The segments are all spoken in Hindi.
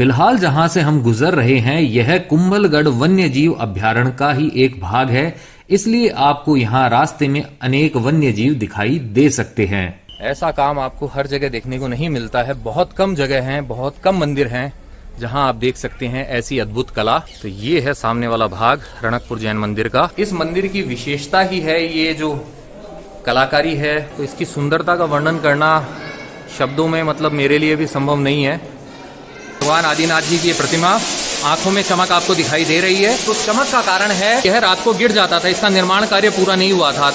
फ़िलहाल जहाँ से हम गुजर रहे हैं, यह कुंभलगढ़ वन्य जीव अभ्यारण्य का ही एक भाग है। इसलिए आपको यहाँ रास्ते में अनेक वन्य जीव दिखाई दे सकते हैं। ऐसा काम आपको हर जगह देखने को नहीं मिलता है। बहुत कम जगह हैं, बहुत कम मंदिर हैं, जहाँ आप देख सकते हैं ऐसी अद्भुत कला। तो ये है सामने वाला भाग, रणकपुर जैन मंदिर का। इस मंदिर की विशेषता ही है ये जो कलाकारी है तो इसकी सुंदरता का वर्णन करना शब्दों में मतलब मेरे लिए भी संभव नहीं है। भगवान आदिनाथ जी की ये प्रतिमा आँखों में चमक आपको दिखाई दे रही है। तो चमक का कारण है, यह रात को गिर जाता था, इसका निर्माण कार्य पूरा नहीं हुआ था।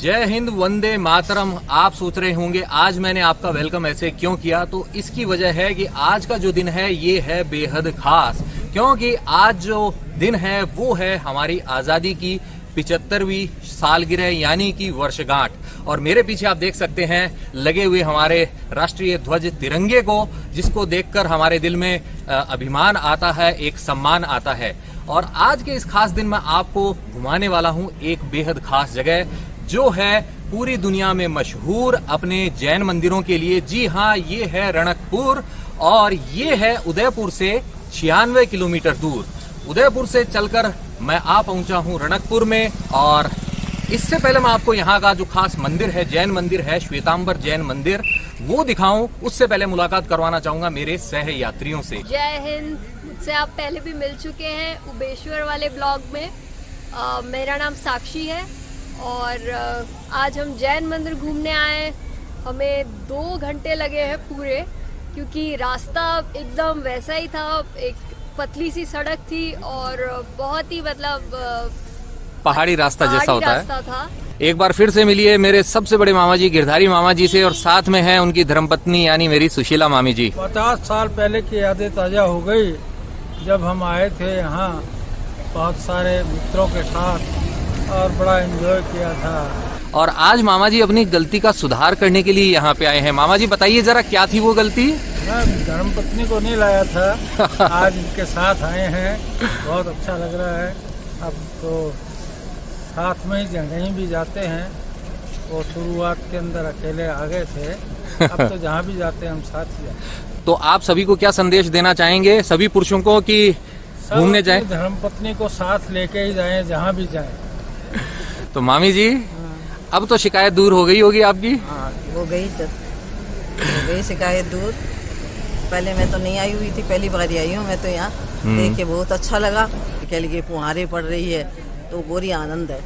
जय हिंद, वंदे मातरम। आप सोच रहे होंगे, आज मैंने आपका वेलकम ऐसे क्यों किया? तो इसकी वजह है कि आज का जो दिन है, ये है बेहद खास। क्योंकि आज जो दिन है, वो है हमारी आज़ादी की। पिचहत्तरवीं सालगिरह यानी कि वर्षगांठ। और मेरे पीछे आप देख सकते हैं, लगे हुए हमारे राष्ट्रीय ध्वज तिरंगे को, जिसको देखकर हमारे दिल में अभिमान आता है, एक सम्मान आता है। और आज के इस खास दिन में आपको घुमाने वाला हूँ एक बेहद खास जगह, जो है पूरी दुनिया में मशहूर अपने जैन मंदिरों के लिए। जी हाँ ये है रणकपुर, और ये है उदयपुर से छियानवे किलोमीटर दूर। उदयपुर से चलकर मैं आ पहुँचा हूँ रणकपुर में और इससे पहले मैं आपको यहाँ का जो खास मंदिर है जैन मंदिर है श्वेतांबर जैन मंदिर वो दिखाऊँ। उससे पहले मुलाकात करवाना चाहूँगा मेरे सह यात्रियों से। जय हिंद। मुझसे आप पहले भी मिल चुके हैं उबेश्वर वाले ब्लॉग में। आ, मेरा नाम साक्षी है और आज हम जैन मंदिर घूमने आए हमें दो घंटे लगे हैं पूरे क्योंकि रास्ता एकदम वैसा ही था। एक पतली सी सड़क थी और बहुत ही मतलब पहाड़ी रास्ता पहाड़ी जैसा होता रास्ता है था। एक बार फिर से मिलिए मेरे सबसे बड़े मामा जी गिरधारी मामा जी से और साथ में है उनकी धर्मपत्नी यानी मेरी सुशीला मामी जी पचास साल पहले की यादें ताज़ा हो गई जब हम आए थे यहाँ बहुत सारे मित्रों के साथ और बड़ा एंजॉय किया था। और आज मामा जी अपनी गलती का सुधार करने के लिए यहाँ पे आए हैं। मामा जी बताइए जरा क्या थी वो गलती? धर्म पत्नी को नहीं लाया था। आज इनके साथ आए हैं। बहुत अच्छा लग रहा है। अब तो साथ में ही कहीं भी जाते हैं वो शुरुआत के अंदर अकेले आ गए थे। अब तो जहाँ भी जाते हैं हम साथ ही तो आप सभी को क्या संदेश देना चाहेंगे? सभी पुरुषों को कि घूमने जाए? धर्म पत्नी को साथ लेके ही जाए जहाँ भी जाए। तो मामी जी अब तो शिकायत दूर हो गई होगी आपकी। हाँ हो गई तो। हो गई शिकायत दूर। पहले मैं तो नहीं आई हुई थी पहली बार आई हूँ मैं तो यहाँ। हम्म। देख के बहुत अच्छा लगा। कह लिए फुहारे पड़ रही है तो गोरी आनंद है।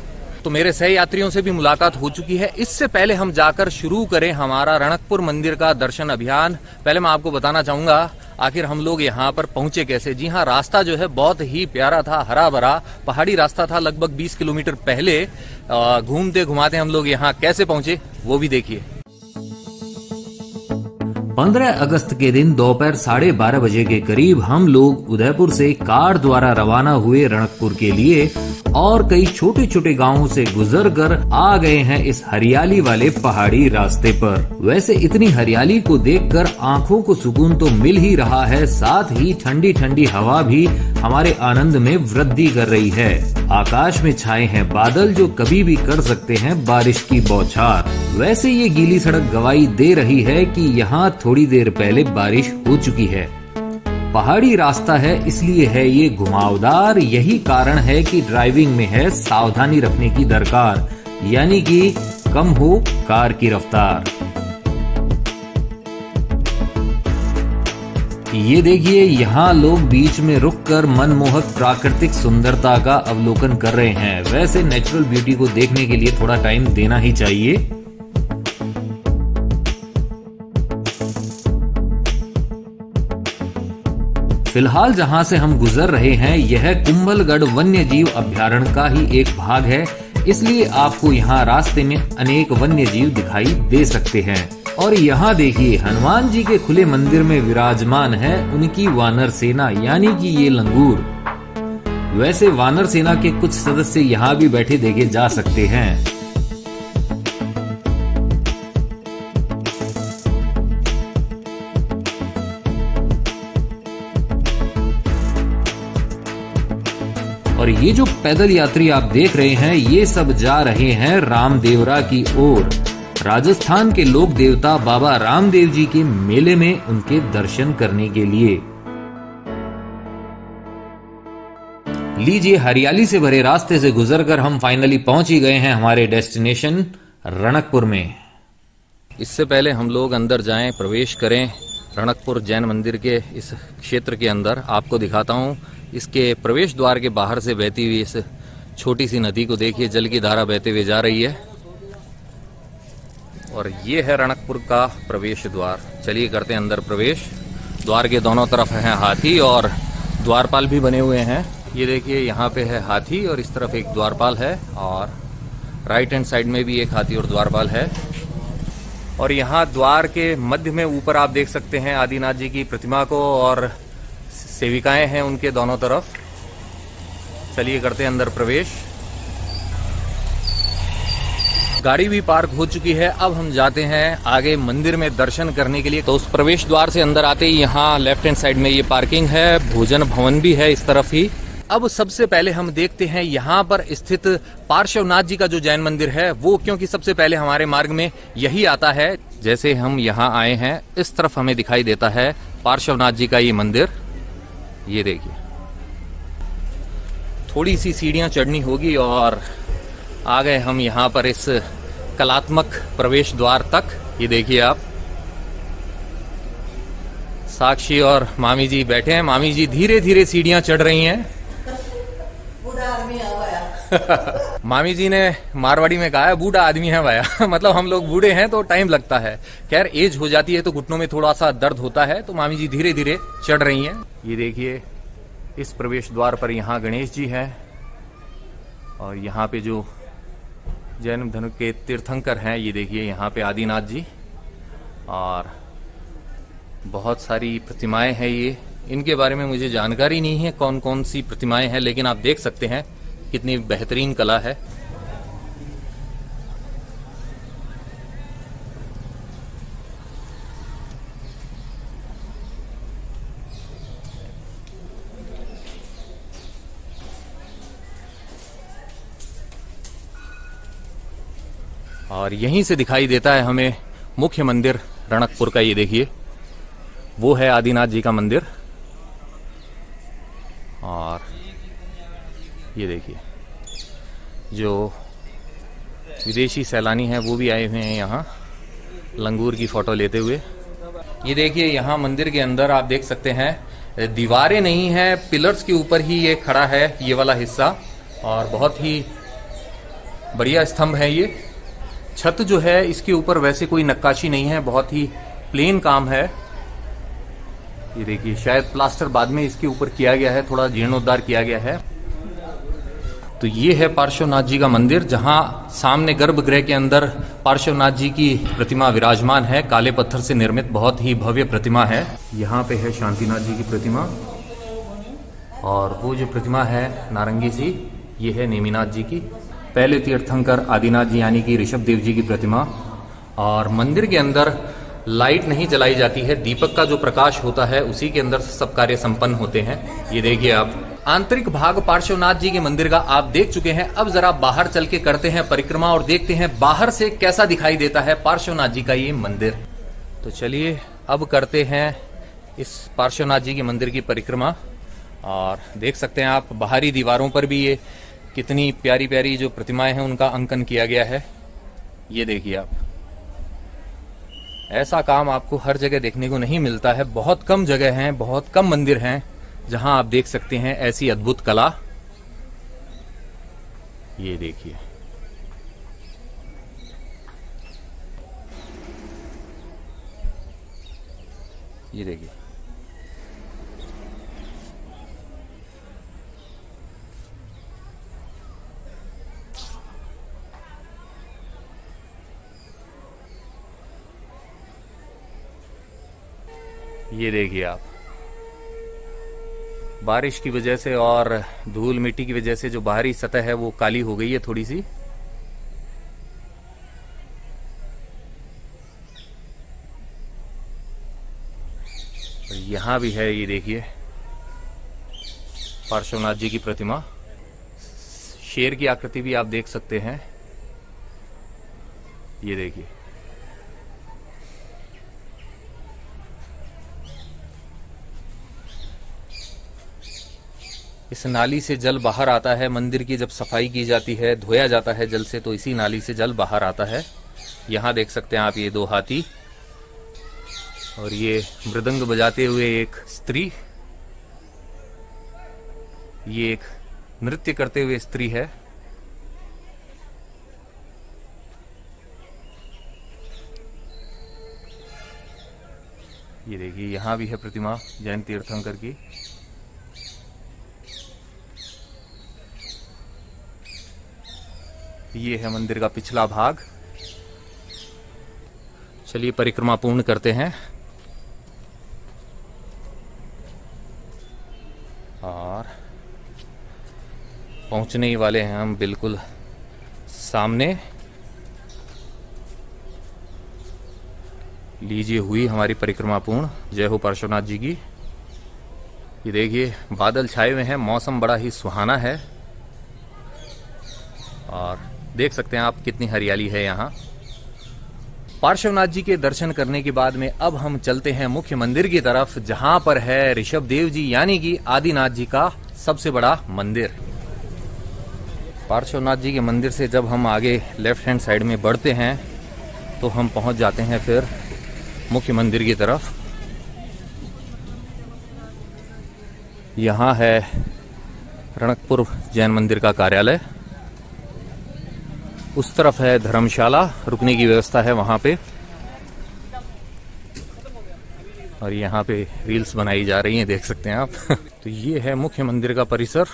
तो मेरे सह यात्रियों से भी मुलाकात हो चुकी है। इससे पहले हम जाकर शुरू करें हमारा रणकपुर मंदिर का दर्शन अभियान। पहले मैं आपको बताना चाहूँगा आखिर हम लोग यहाँ पर पहुँचे कैसे? जी हाँ रास्ता जो है बहुत ही प्यारा था हरा भरा पहाड़ी रास्ता था लगभग 20 किलोमीटर पहले। घूमते घुमाते हम लोग यहाँ कैसे पहुँचे, वो भी देखिए। 15 अगस्त के दिन दोपहर साढ़े बारह बजे के करीब हम लोग उदयपुर से कार द्वारा रवाना हुए रणकपुर के लिए और कई छोटे छोटे गाँवों से गुजर कर आ गए हैं इस हरियाली वाले पहाड़ी रास्ते पर। वैसे इतनी हरियाली को देखकर आँखों को सुकून तो मिल ही रहा है, साथ ही ठंडी ठंडी हवा भी हमारे आनंद में वृद्धि कर रही है। आकाश में छाए हैं बादल जो कभी भी कर सकते हैं बारिश की बौछार। वैसे ये गीली सड़क गवाही दे रही है कि यहाँ थोड़ी देर पहले बारिश हो चुकी है। पहाड़ी रास्ता है, इसलिए है ये घुमावदार। यही कारण है कि ड्राइविंग में है सावधानी रखने की दरकार, यानी कि कम हो कार की रफ्तार। ये देखिए, यहाँ लोग बीच में रुककर मनमोहक प्राकृतिक सुंदरता का अवलोकन कर रहे हैं। वैसे नेचुरल ब्यूटी को देखने के लिए थोड़ा टाइम देना ही चाहिए। फ़िलहाल जहाँ से हम गुजर रहे हैं, यह कुंभलगढ़ वन्य जीव अभ्यारण का ही एक भाग है। इसलिए आपको यहाँ रास्ते में अनेक वन्य जीव दिखाई दे सकते हैं। और यहाँ देखिए, हनुमान जी के खुले मंदिर में विराजमान है उनकी वानर सेना, यानी कि ये लंगूर। वैसे वानर सेना के कुछ सदस्य यहाँ भी बैठे देखे जा सकते हैं। ये जो पैदल यात्री आप देख रहे हैं, ये सब जा रहे हैं रामदेवरा की ओर। राजस्थान के लोक देवता बाबा रामदेव जी के मेले में उनके दर्शन करने के लिए। लीजिए, हरियाली से भरे रास्ते से गुजरकर हम फाइनली पहुँच ही गए हैं हमारे डेस्टिनेशन रणकपुर में। इससे पहले हम लोग अंदर जाएँ, प्रवेश करें, रणकपुर जैन मंदिर के इस क्षेत्र के अंदर। आपको दिखाता हूँ इसके प्रवेश द्वार के बाहर से बहती हुई इस छोटी सी नदी को देखिए, जल की धारा बहते हुए जा रही है। और ये है रणकपुर का प्रवेश द्वार। चलिए करते हैं अंदर प्रवेश। द्वार के दोनों तरफ़ है हाथी और द्वारपाल भी बने हुए हैं। ये देखिए, यहाँ पे है हाथी और इस तरफ़ एक द्वारपाल है और राइट हैंड साइड में भी एक हाथी और द्वारपाल है। और यहाँ द्वार के मध्य में ऊपर आप देख सकते हैं आदिनाथ जी की प्रतिमा को और सेविकाएँ हैं उनके दोनों तरफ़। चलिए करते हैं अंदर प्रवेश। गाड़ी भी पार्क हो चुकी है, अब हम जाते हैं आगे मंदिर में दर्शन करने के लिए। तो उस प्रवेश द्वार से अंदर आते ही यहाँ लेफ़्ट हैंड साइड में ये पार्किंग है, भोजन भवन भी है इस तरफ़ ही। अब सबसे पहले हम देखते हैं यहाँ पर स्थित पार्श्वनाथ जी का जो जैन मंदिर है, वो क्योंकि सबसे पहले हमारे मार्ग में यही आता है, जैसे हम यहाँ आए हैं, इस तरफ़ हमें दिखाई देता है पार्श्वनाथ जी का ये मंदिर। ये देखिए। थोड़ी सी सीढ़ियाँ चढ़नी होगी और आ गए हम यहाँ पर इस कलात्मक प्रवेश द्वार तक। ये देखिए आप। साक्षी और मामी जी बैठे हैं। मामी जी धीरे धीरे सीढ़ियाँ चढ़ रही हैं। मामी जी ने मारवाड़ी में कहा है बूढ़ा आदमी है भाया। मतलब हम लोग बूढ़े हैं तो टाइम लगता है। खैर, एज हो जाती है तो घुटनों में थोड़ा सा दर्द होता है तो मामी जी धीरे धीरे चढ़ रही हैं। ये देखिए, इस प्रवेश द्वार पर यहाँ गणेश जी हैं और यहाँ पे जो जैन धनु के तीर्थंकर हैं, ये देखिए, यहाँ पे आदिनाथ जी और बहुत सारी प्रतिमाएँ हैं ये। इनके बारे में मुझे जानकारी नहीं है कौन कौन सी प्रतिमाएँ हैं, लेकिन आप देख सकते हैं कितनी बेहतरीन कला है। और यहीं से दिखाई देता है हमें मुख्य मंदिर रणकपुर का, ये देखिए। वो है आदिनाथ जी का मंदिर। और ये देखिए। जो विदेशी सैलानी हैं, वो भी आए हुए हैं यहाँ, लंगूर की फ़ोटो लेते हुए। ये देखिए, यहाँ मंदिर के अंदर आप देख सकते हैं, दीवारें नहीं हैं, पिलर्स के ऊपर ही ये खड़ा है, ये वाला हिस्सा, और बहुत ही बढ़िया स्तंभ है ये। छत जो है, इसके ऊपर वैसे कोई नक्काशी नहीं है, बहुत ही प्लेन काम है। ये देखिए, शायद प्लास्टर बाद में इसके ऊपर किया गया है, थोड़ा जीर्णोद्धार किया गया है। तो ये है पार्श्वनाथ जी का मंदिर, जहाँ सामने गर्भगृह के अंदर पार्श्वनाथ जी की प्रतिमा विराजमान है। काले पत्थर से निर्मित बहुत ही भव्य प्रतिमा है। यहाँ पे है शांतिनाथ जी की प्रतिमा। और वो जो प्रतिमा है, नारंगी सी, ये है नेमिनाथ जी की। पहले तीर्थंकर आदिनाथ जी, यानी कि ऋषभ देव जी की प्रतिमा। और मंदिर के अंदर लाइट नहीं जलाई जाती है। दीपक का जो प्रकाश होता है, उसी के अंदर सब कार्य संपन्न होते हैं। ये देखिए आप आंतरिक भाग पार्श्वनाथ जी के मंदिर का आप देख चुके हैं। अब जरा बाहर चल के करते हैं परिक्रमा और देखते हैं बाहर से कैसा दिखाई देता है पार्श्वनाथ जी का ये मंदिर। तो चलिए, अब करते हैं इस पार्श्वनाथ जी के मंदिर की परिक्रमा। और देख सकते हैं आप, बाहरी दीवारों पर भी ये कितनी प्यारी प्यारी जो प्रतिमाएँ हैं, उनका अंकन किया गया है। ये देखिए आप। ऐसा काम आपको हर जगह देखने को नहीं मिलता है। बहुत कम जगह हैं, बहुत कम मंदिर हैं। जहाँ आप देख सकते हैं ऐसी अद्भुत कला। ये देखिए। ये देखिए। ये देखिए आप। बारिश की वजह से और धूल मिट्टी की वजह से जो बाहरी सतह है वो काली हो गई है थोड़ी सी। यहाँ भी है, ये देखिए। पार्श्वनाथ जी की प्रतिमा। शेर की आकृति भी आप देख सकते हैं। ये देखिए। इस नाली से जल बाहर आता है। मंदिर की जब सफ़ाई की जाती है, धोया जाता है जल से तो इसी नाली से जल बाहर आता है। यहाँ देख सकते हैं आप ये दो हाथी और ये मृदंग बजाते हुए एक स्त्री। ये एक नृत्य करते हुए स्त्री है। ये देखिए, यहाँ भी है प्रतिमा जैन तीर्थंकर की। ये है मंदिर का पिछला भाग। चलिए परिक्रमा पूर्ण करते हैं। और पहुँचने ही वाले हैं हम बिल्कुल सामने। लीजिए हुई हमारी परिक्रमा पूर्ण। जय हो पार्श्वनाथ जी की। ये देखिए, बादल छाए हुए हैं, मौसम बड़ा ही सुहाना है। और देख सकते हैं आप कितनी हरियाली है यहाँ। पार्श्वनाथ जी के दर्शन करने के बाद में अब हम चलते हैं मुख्य मंदिर की तरफ़, जहाँ पर है ऋषभ देव जी, यानी कि आदिनाथ जी का सबसे बड़ा मंदिर। पार्श्वनाथ जी के मंदिर से जब हम आगे लेफ़्ट हैंड साइड में बढ़ते हैं तो हम पहुँच जाते हैं फिर मुख्य मंदिर की तरफ़। यहाँ है रणकपुर जैन मंदिर का कार्यालय। उस तरफ़ है धर्मशाला, रुकने की व्यवस्था है वहाँ पे। और यहाँ पे रील्स बनाई जा रही हैं, देख सकते हैं आप। तो ये है मुख्य मंदिर का परिसर।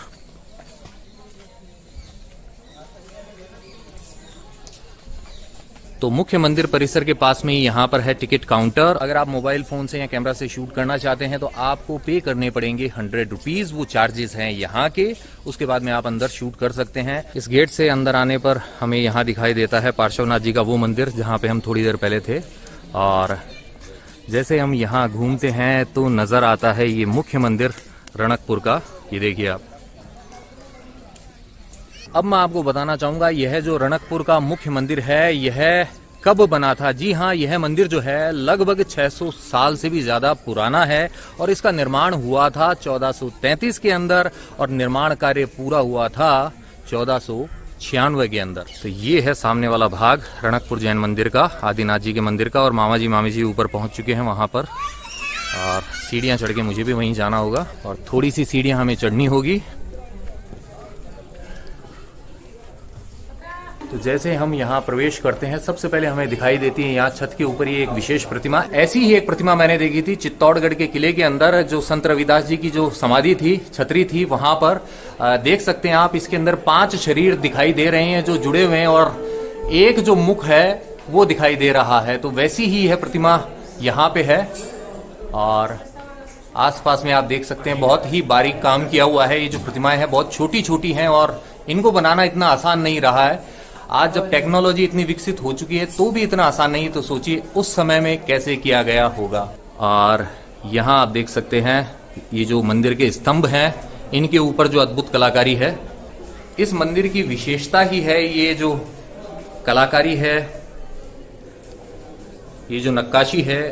तो मुख्य मंदिर परिसर के पास में ही यहाँ पर है टिकट काउंटर। अगर आप मोबाइल फ़ोन से या कैमरा से शूट करना चाहते हैं तो आपको पे करने पड़ेंगे हंड्रेड रुपीज़ वो चार्जेस हैं यहाँ के। उसके बाद में आप अंदर शूट कर सकते हैं। इस गेट से अंदर आने पर हमें यहाँ दिखाई देता है पार्श्वनाथ जी का वो मंदिर, जहाँ पे हम थोड़ी देर पहले थे। और जैसे हम यहाँ घूमते हैं तो नज़र आता है ये मुख्य मंदिर, रणकपुर का। ये देखिए आप। अब मैं आपको बताना चाहूँगा, यह जो रणकपुर का मुख्य मंदिर है, यह कब बना था? जी हाँ यह मंदिर जो है, लगभग 600 साल से भी ज़्यादा पुराना है और इसका निर्माण हुआ था 1433 के अंदर और निर्माण कार्य पूरा हुआ था चौदह छियानवे के अंदर। तो ये है सामने वाला भाग, रणकपुर जैन मंदिर का, आदिनाथ जी के मंदिर का और मामा जी, मामी जी ऊपर पहुँच चुके हैं वहाँ पर। और सीढ़ियाँ चढ़ के मुझे भी वहीं जाना होगा और थोड़ी सी सीढ़ियाँ हमें चढ़नी होगी। तो जैसे हम यहाँ प्रवेश करते हैं, सबसे पहले हमें दिखाई देती है यहाँ छत के ऊपर ही एक विशेष प्रतिमा। ऐसी ही एक प्रतिमा मैंने देखी थी, चित्तौड़गढ़ के किले के अंदर, जो संत रविदास जी की जो समाधि थी, छतरी थी, वहाँ पर देख सकते हैं आप, इसके अंदर पाँच शरीर दिखाई दे रहे हैं जो जुड़े हुए हैं, और एक जो मुख है, वो दिखाई दे रहा है। तो वैसी ही है प्रतिमा यहाँ पे है, और आसपास में आप देख सकते हैं, बहुत ही बारीक काम किया हुआ है। ये जो प्रतिमाएँ हैं, बहुत छोटी छोटी हैं, और इनको बनाना इतना आसान नहीं रहा है। आज जब टेक्नोलॉजी इतनी विकसित हो चुकी है तो भी इतना आसान नहीं तो सोचिए उस समय में कैसे किया गया होगा। और यहाँ आप देख सकते हैं, ये जो मंदिर के स्तंभ हैं, इनके ऊपर जो अद्भुत कलाकारी है, इस मंदिर की विशेषता ही है ये जो कलाकारी है, ये जो नक्काशी है,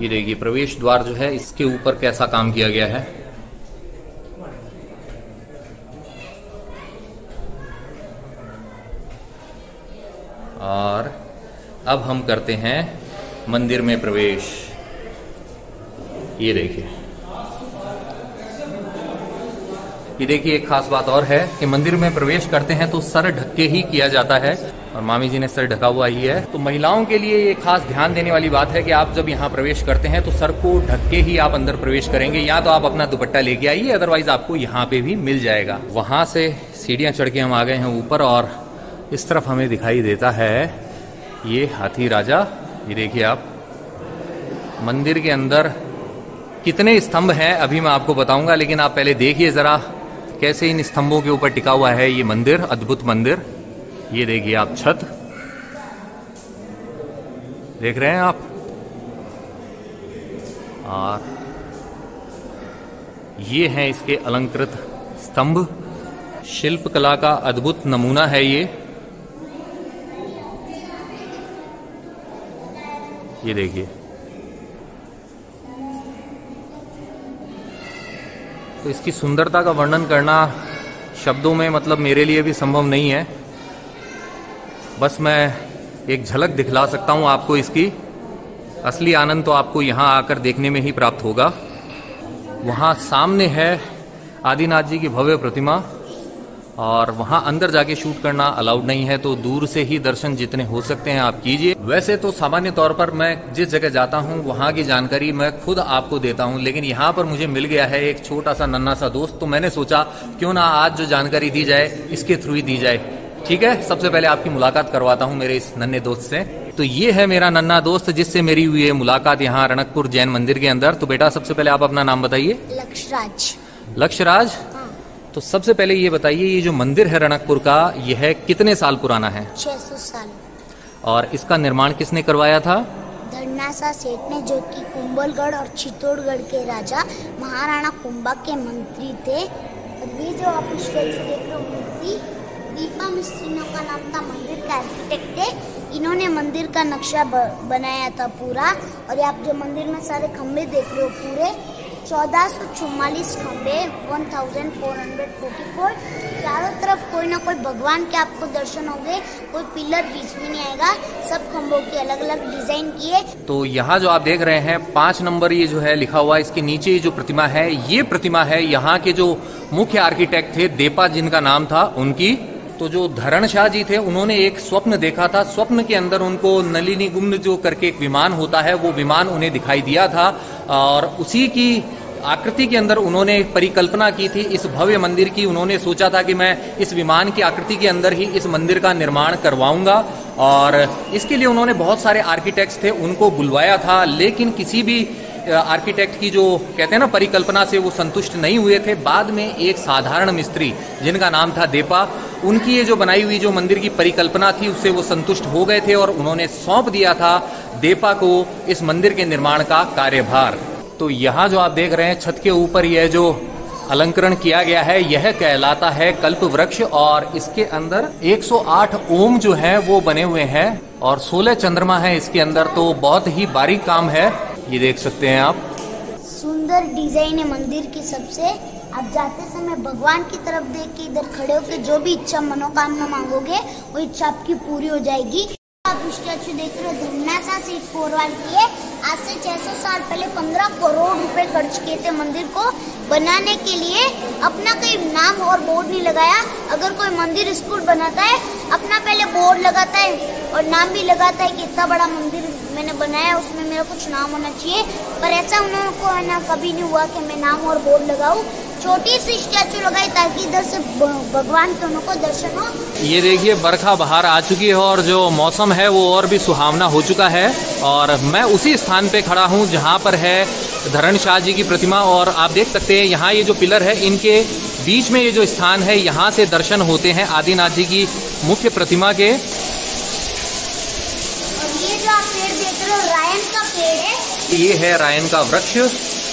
ये देखिए, प्रवेश द्वार जो है, इसके ऊपर कैसा काम किया गया है। और अब हम करते हैं मंदिर में प्रवेश। ये देखिए। ये देखिए, एक खास बात और है कि मंदिर में प्रवेश करते हैं तो सर ढक के ही किया जाता है और मामी जी ने सर ढका हुआ ही है। तो महिलाओं के लिए ये खास ध्यान देने वाली बात है कि आप जब यहाँ प्रवेश करते हैं तो सर को ढक के ही आप अंदर प्रवेश करेंगे या तो आप अपना दुपट्टा लेके आइए, अदरवाइज़ आपको यहाँ पे भी मिल जाएगा। वहाँ से सीढ़ियाँ चढ़ के हम आ गए हैं ऊपर और इस तरफ़ हमें दिखाई देता है ये हाथी राजा। ये देखिए आप, मंदिर के अंदर कितने स्तंभ हैं, अभी मैं आपको बताऊँगा, लेकिन आप पहले देखिए जरा कैसे इन स्तंभों के ऊपर टिका हुआ है ये मंदिर, अद्भुत मंदिर। ये देखिए आप छत। देख रहे हैं आप? और ये हैं इसके अलंकृत स्तंभ। शिल्प कला का अद्भुत नमूना है ये। ये देखिए। तो इसकी सुंदरता का वर्णन करना शब्दों में मतलब मेरे लिए भी संभव नहीं है। बस मैं एक झलक दिखला सकता हूँ आपको इसकी। असली आनंद तो आपको यहाँ आकर देखने में ही प्राप्त होगा। वहाँ सामने है आदिनाथ जी की भव्य प्रतिमा। और वहाँ अंदर जाके शूट करना अलाउड नहीं है तो दूर से ही दर्शन जितने हो सकते हैं आप कीजिए। वैसे तो सामान्य तौर पर मैं जिस जगह जाता हूँ वहाँ की जानकारी मैं खुद आपको देता हूँ लेकिन यहाँ पर मुझे मिल गया है एक छोटा सा नन्ना सा दोस्त तो मैंने सोचा क्यों ना आज जो जानकारी दी जाए इसके थ्रू ही दी जाए। ठीक है? सबसे पहले आपकी मुलाकात करवाता हूँ मेरे इस नन्हे दोस्त से। तो ये है मेरा नन्ना दोस्त जिससे मेरी हुई है मुलाकात यहाँ रणकपुर जैन मंदिर के अंदर। तो बेटा सबसे पहले आप अपना नाम बताइए। लक्षराज। लक्ष्यराज तो सबसे पहले ये बताइए ये जो मंदिर है रणकपुर का यह कितने साल पुराना है? छह सौ साल। और इसका निर्माण किसने करवाया था? धरनासा सेठ ने जो कि कुंभलगढ़ और चित्तौड़गढ़ के राजा महाराणा कुंभा के मंत्री थे। और ये जो आप देख रहे मूर्ति दीपा मिस्त्रियों का नाम था मंदिर का आर्किटेक्ट थे। इन्होंने मंदिर का नक्शा बनाया था पूरा। और ये आप जो मंदिर में सारे खंभे देख रहे हो पूरे चौदह सौ चौवालीस खंभे one thousand four hundred forty four चारों तरफ़ कोई ना कोई भगवान के आपको दर्शन होंगे, कोई पिलर बीच में नहीं आएगा। सब खम्बों के अलग अलग डिज़ाइन किए। तो यहाँ जो आप देख रहे हैं, पाँच नंबर ये जो है लिखा हुआ है, इसके नीचे ये जो प्रतिमा है, ये प्रतिमा है यहाँ के जो मुख्य आर्किटेक्ट थे, देपा जिनका नाम था, उनकी तो जो धरण शाह जी थे, उन्होंने एक स्वप्न देखा था। स्वप्न के अंदर उनको नलिनी गुम्न जो करके एक विमान होता है, वो विमान उन्हें दिखाई दिया था और उसी की आकृति के अंदर उन्होंने परिकल्पना की थी। इस भव्य मंदिर की उन्होंने सोचा था कि मैं इस विमान की आकृति के अंदर ही इस मंदिर का निर्माण करवाऊँगा और इसके लिए उन्होंने बहुत सारे आर्किटेक्ट्स थे, उनको बुलवाया था। लेकिन किसी भी आर्किटेक्ट की जो कहते हैं ना परिकल्पना से वो संतुष्ट नहीं हुए थे। बाद में एक साधारण मिस्त्री, जिनका नाम था देपा, उनकी ये जो बनाई हुई जो मंदिर की परिकल्पना थी, उससे वो संतुष्ट हो गए थे और उन्होंने सौंप दिया था देपा को इस मंदिर के निर्माण का कार्यभार। तो यहाँ जो आप देख रहे हैं, छत के ऊपर यह जो अलंकरण किया गया है, यह कहलाता है कल्प वृक्ष और इसके अंदर 108 ओम जो है, वो बने हुए हैं और 16 चंद्रमा है इसके अंदर। तो बहुत ही बारीक काम है। ये देख सकते हैं आप। सुंदर डिज़ाइन है मंदिर की सबसे। आप जाते समय भगवान की तरफ़ देख के इधर खड़े होकर जो भी इच्छा, मनोकामना मांगोगे, वो इच्छा आपकी पूरी हो जाएगी। आप स्टैचू देख रहे हो धन्नासा सीट कोरवाल की है। आज से 600 साल पहले 15 करोड़ रुपए खर्च किए थे मंदिर को। बनाने के लिए अपना कोई नाम और बोर्ड नहीं लगाया। अगर कोई मंदिर स्कूल बनाता है, अपना पहले बोर्ड लगाता है और नाम भी लगाता है कि इतना बड़ा मंदिर मैंने बनाया, उसमें मेरा कुछ नाम होना चाहिए। पर ऐसा उन्होंने को है ना, कभी नहीं हुआ कि मैं नाम और बोर्ड लगाऊँ। छोटी सी स्टैचू लगाई ताकि इधर से भगवान के उनको दर्शन हो। ये देखिए बरखा बाहर आ चुकी है और जो मौसम है वो और भी सुहावना हो चुका है। और मैं उसी स्थान पे खड़ा हूँ जहाँ पर है धरण शाह जी की प्रतिमा और आप देख सकते हैं यहाँ ये जो पिलर है इनके बीच में ये जो स्थान है यहाँ से दर्शन होते हैं आदिनाथ जी की मुख्य प्रतिमा के। और ये जो आप पेड़ देख रहे हो रायन का पेड़ है। ये है रायन का वृक्ष।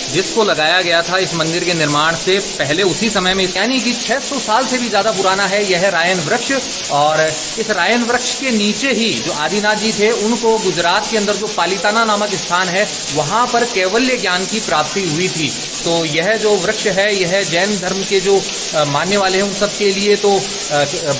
जिसको लगाया गया था इस मंदिर के निर्माण से पहले उसी समय में, यानी कि 600 साल से भी ज़्यादा पुराना है यह रायन वृक्ष। और इस रायन वृक्ष के नीचे ही जो आदिनाथ जी थे, उनको गुजरात के अंदर जो पालिताना नामक स्थान है, वहाँ पर कैवल्य ज्ञान की प्राप्ति हुई थी। तो यह जो वृक्ष है, यह जैन धर्म के जो मानने वाले हैं उन सबके लिए तो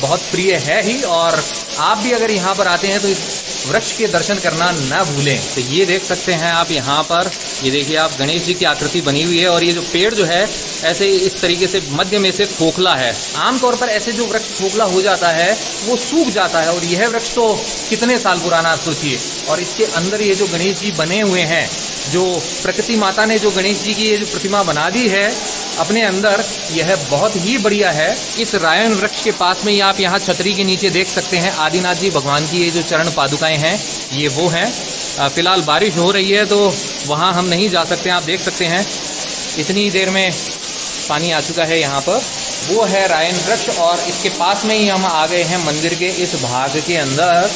बहुत प्रिय है ही। और आप भी अगर यहाँ पर आते हैं तो इस वृक्ष के दर्शन करना न भूलें। तो ये देख सकते हैं आप यहाँ पर। ये देखिए आप, गणेश जी की आकृति बनी हुई है और ये जो पेड़ जो है, ऐसे इस तरीके से मध्य में से खोखला है। आमतौर पर ऐसे जो वृक्ष खोखला हो जाता है, वो सूख जाता है और यह वृक्ष तो कितने साल पुराना, सोचिए। और इसके अंदर ये जो गणेश जी बने हुए हैं, जो प्रकृति माता ने जो गणेश जी की ये जो प्रतिमा बना दी है अपने अंदर यह बहुत ही बढ़िया है। इस रायन वृक्ष के पास में ही आप यहाँ छतरी के नीचे देख सकते हैं। आदिनाथ जी भगवान की ये जो चरण पादुकाएँ हैं, ये वो हैं। फ़िलहाल बारिश हो रही है तो वहाँ हम नहीं जा सकते। आप देख सकते हैं, इतनी देर में पानी आ चुका है यहाँ पर। वो है रायन वृक्ष और इसके पास में ही हम आ गए हैं मंदिर के इस भाग के अंदर।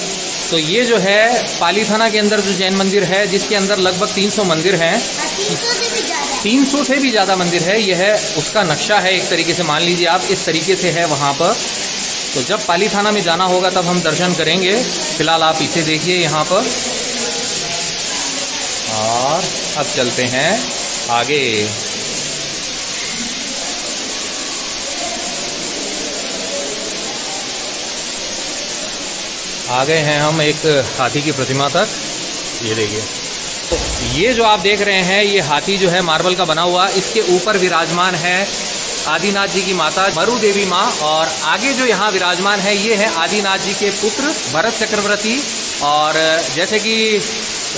तो ये जो है पाली थाना के अंदर जो जैन मंदिर है, जिसके अंदर लगभग 300 मंदिर हैं। तीन सौ से भी ज़्यादा है 300 से भी ज़्यादा मंदिर है। यह है उसका नक्शा है, एक तरीके से मान लीजिए आप, इस तरीके से है वहाँ पर। तो जब पाली थाना में जाना होगा, तब हम दर्शन करेंगे। फ़िलहाल आप इसे देखिए यहाँ पर। और अब चलते हैं आगे। आ गए हैं हम एक हाथी की प्रतिमा तक। ये देखिए। तो ये जो आप देख रहे हैं, ये हाथी जो है मार्बल का बना हुआ, इसके ऊपर विराजमान है आदिनाथ जी की माता मरु देवी माँ, और आगे जो यहाँ विराजमान है, ये है आदिनाथ जी के पुत्र भरत चक्रवर्ती। और जैसे कि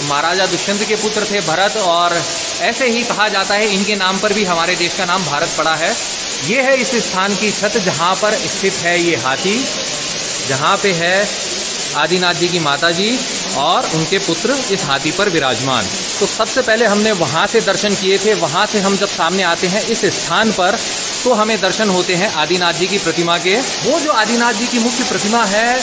महाराजा दुष्यंत के पुत्र थे भरत, और ऐसे ही कहा जाता है, इनके नाम पर भी हमारे देश का नाम भारत पड़ा है। ये है इस स्थान की छत जहाँ पर स्थित है ये हाथी, जहाँ पे है आदिनाथ जी की माता जी और उनके पुत्र इस हाथी पर विराजमान। तो सबसे पहले हमने वहाँ से दर्शन किए थे। वहाँ से हम जब सामने आते हैं, इस स्थान पर तो हमें दर्शन होते हैं आदिनाथ जी की प्रतिमा के। वो जो आदिनाथ जी की मुख्य प्रतिमा है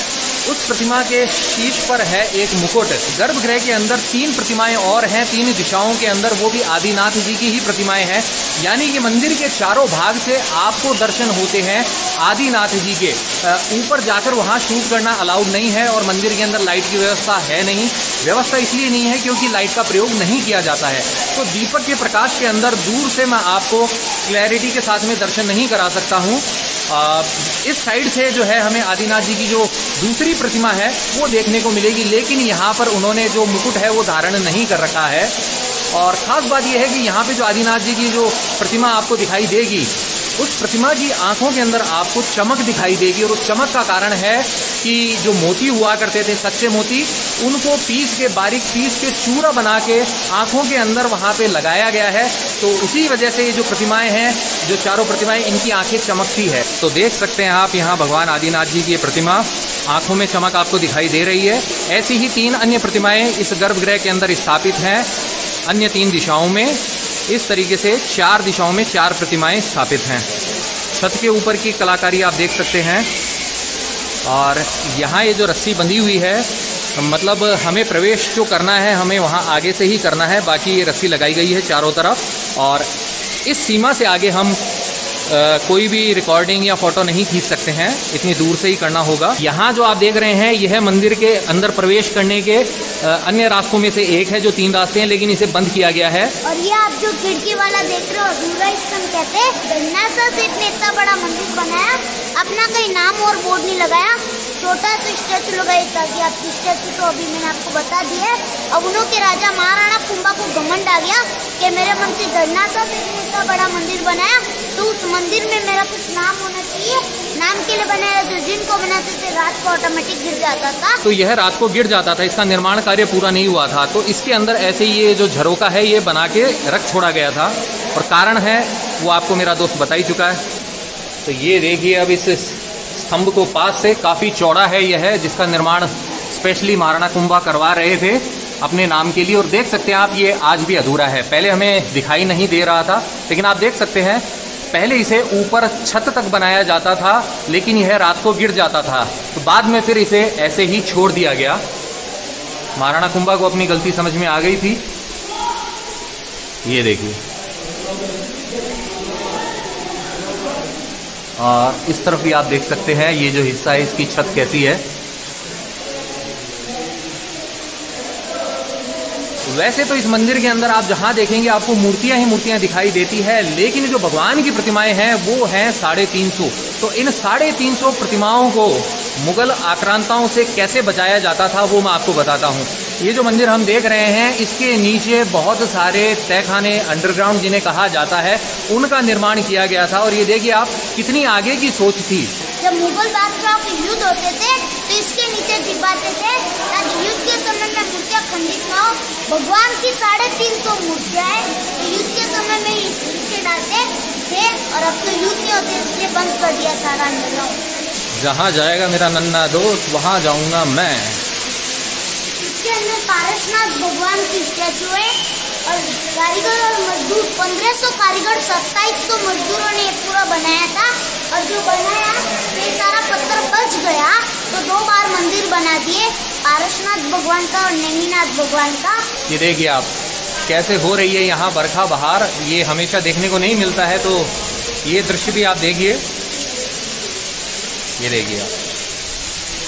उस प्रतिमा के शीर्ष पर है एक मुकुट। गर्भगृह के अंदर तीन प्रतिमाएँ और हैं, तीन दिशाओं के अंदर। वो भी आदिनाथ जी की ही प्रतिमाएँ हैं। यानी कि मंदिर के चारों भाग से आपको दर्शन होते हैं आदिनाथ जी के। ऊपर जाकर वहाँ शूट करना अलाउड नहीं है और मंदिर के अंदर लाइट की व्यवस्था है नहीं। व्यवस्था इसलिए नहीं है क्योंकि लाइट का प्रयोग नहीं किया जाता है। तो दीपक के प्रकाश के अंदर दूर से मैं आपको क्लैरिटी के साथ में दर्शन नहीं करा सकता हूँ। इस साइड से जो है हमें आदिनाथ जी की जो दूसरी प्रतिमा है, वो देखने को मिलेगी, लेकिन यहाँ पर उन्होंने जो मुकुट है, वो धारण नहीं कर रखा है। और खास बात यह है कि यहाँ पे जो आदिनाथ जी की जो प्रतिमा आपको दिखाई देगी उस प्रतिमा की आँखों के अंदर आपको चमक दिखाई देगी और उस चमक का कारण है कि जो मोती हुआ करते थे, सच्चे मोती, उनको पीस के, बारीक पीस के चूरा बना के आँखों के अंदर वहाँ पे लगाया गया है। तो उसी वजह से ये जो प्रतिमाएँ हैं, जो चारों प्रतिमाएँ, इनकी आँखें चमकती है। तो देख सकते हैं आप यहाँ भगवान आदिनाथ जी की ये प्रतिमा, आँखों में चमक आपको दिखाई दे रही है। ऐसी ही तीन अन्य प्रतिमाएँ इस गर्भगृह के अंदर स्थापित हैं। अन्य तीन दिशाओं में इस तरीके से चार दिशाओं में चार प्रतिमाएँ स्थापित हैं। छत के ऊपर की कलाकारी आप देख सकते हैं। और यहाँ ये जो रस्सी बंधी हुई है मतलब हमें प्रवेश जो करना है, हमें वहाँ आगे से ही करना है। बाकी ये रस्सी लगाई गई है चारों तरफ़। और इस सीमा से आगे हम कोई भी रिकॉर्डिंग या फ़ोटो नहीं खींच सकते हैं। इतनी दूर से ही करना होगा। यहाँ जो आप देख रहे हैं, यह मंदिर के अंदर प्रवेश करने के अन्य रास्तों में से एक है जो तीन रास्ते हैं, लेकिन इसे बंद किया गया है। और ये आप जो खिड़की वाला देख रहे हो, अधूरा कहते। हैं इतना बड़ा मंदिर बनाया, अपना कहीं नाम और बोर्ड नहीं लगाया। छोटा सा स्टेचू लगाई ताकि आपकी स्टेचू तो अभी मैंने आपको बता दिया है। अब उन्हों के राजा महाराणा कुंभा को घमंड आ गया कि मेरे धरना सा इतना बड़ा मंदिर बनाया। तो उस मंदिर में मेरा कुछ नाम होना चाहिए। नाम के लिए बनाया जो जिनको बनाते थे, रात को ऑटोमेटिक गिर जाता था। तो यह रात को गिर जाता था, इसका निर्माण कार्य पूरा नहीं हुआ था। तो इसके अंदर ऐसे ये जो झरोका है, ये बना के रख छोड़ा गया था। और कारण है, वो आपको मेरा दोस्त बता ही चुका है। तो ये देखिए अब इस स्तंभ को पास से काफ़ी चौड़ा है यह है जिसका निर्माण स्पेशली महाराणा कुंभा करवा रहे थे अपने नाम के लिए। और देख सकते हैं आप, ये आज भी अधूरा है। पहले हमें दिखाई नहीं दे रहा था, लेकिन आप देख सकते हैं, पहले इसे ऊपर छत तक बनाया जाता था, लेकिन यह रात को गिर जाता था। तो बाद में फिर इसे ऐसे ही छोड़ दिया गया। महाराणा कुंभा को अपनी गलती समझ में आ गई थी। ये देखिए। और इस तरफ़ भी आप देख सकते हैं, ये जो हिस्सा है, इसकी छत कैसी है। वैसे तो इस मंदिर के अंदर आप जहाँ देखेंगे, आपको मूर्तियाँ ही मूर्तियाँ दिखाई देती है, लेकिन जो भगवान की प्रतिमाएँ हैं, वो हैं साढ़े तीन सौ। तो इन साढ़े तीन सौ प्रतिमाओं को मुगल आक्रांताओं से कैसे बचाया जाता था, वो मैं आपको बताता हूँ। ये जो मंदिर हम देख रहे हैं इसके नीचे बहुत सारे तहखाने अंडरग्राउंड जिन्हें कहा जाता है उनका निर्माण किया गया था। और ये देखिए आप कितनी आगे की सोच थी। जब मुगल बादशाह के युद्ध होते थे तो इसके नीचे छिपाते थे। ताकि युद्ध के समय में मूर्तियाँ खंडित ना हो। भगवान की साढ़े तीन सौ मूर्तियाँ है तो युद्ध के समय में नीचे डालते थे और अब तो युद्ध नहीं होते इसलिए बंद कर दिया सारा अंडरग्राउंड जहाँ जाएगा मेरा नन्ना दोस्त वहाँ जाऊँगा मैं। इसके अंदर पारसनाथ भगवान की स्टैचू है और कारीगर और मजदूर पंद्रह सौ कारीगर सत्ताईस सौ मजदूरों ने पूरा बनाया था और जो बनाया ये सारा पत्थर बच गया तो दो बार मंदिर बना दिए पारसनाथ भगवान का और भगवान का ये देखिए आप, कैसे हो रही है यहाँ बरखा बहार? ये हमेशा देखने को नहीं मिलता है तो ये दृश्य भी आप देखिए। ये देखिए आप।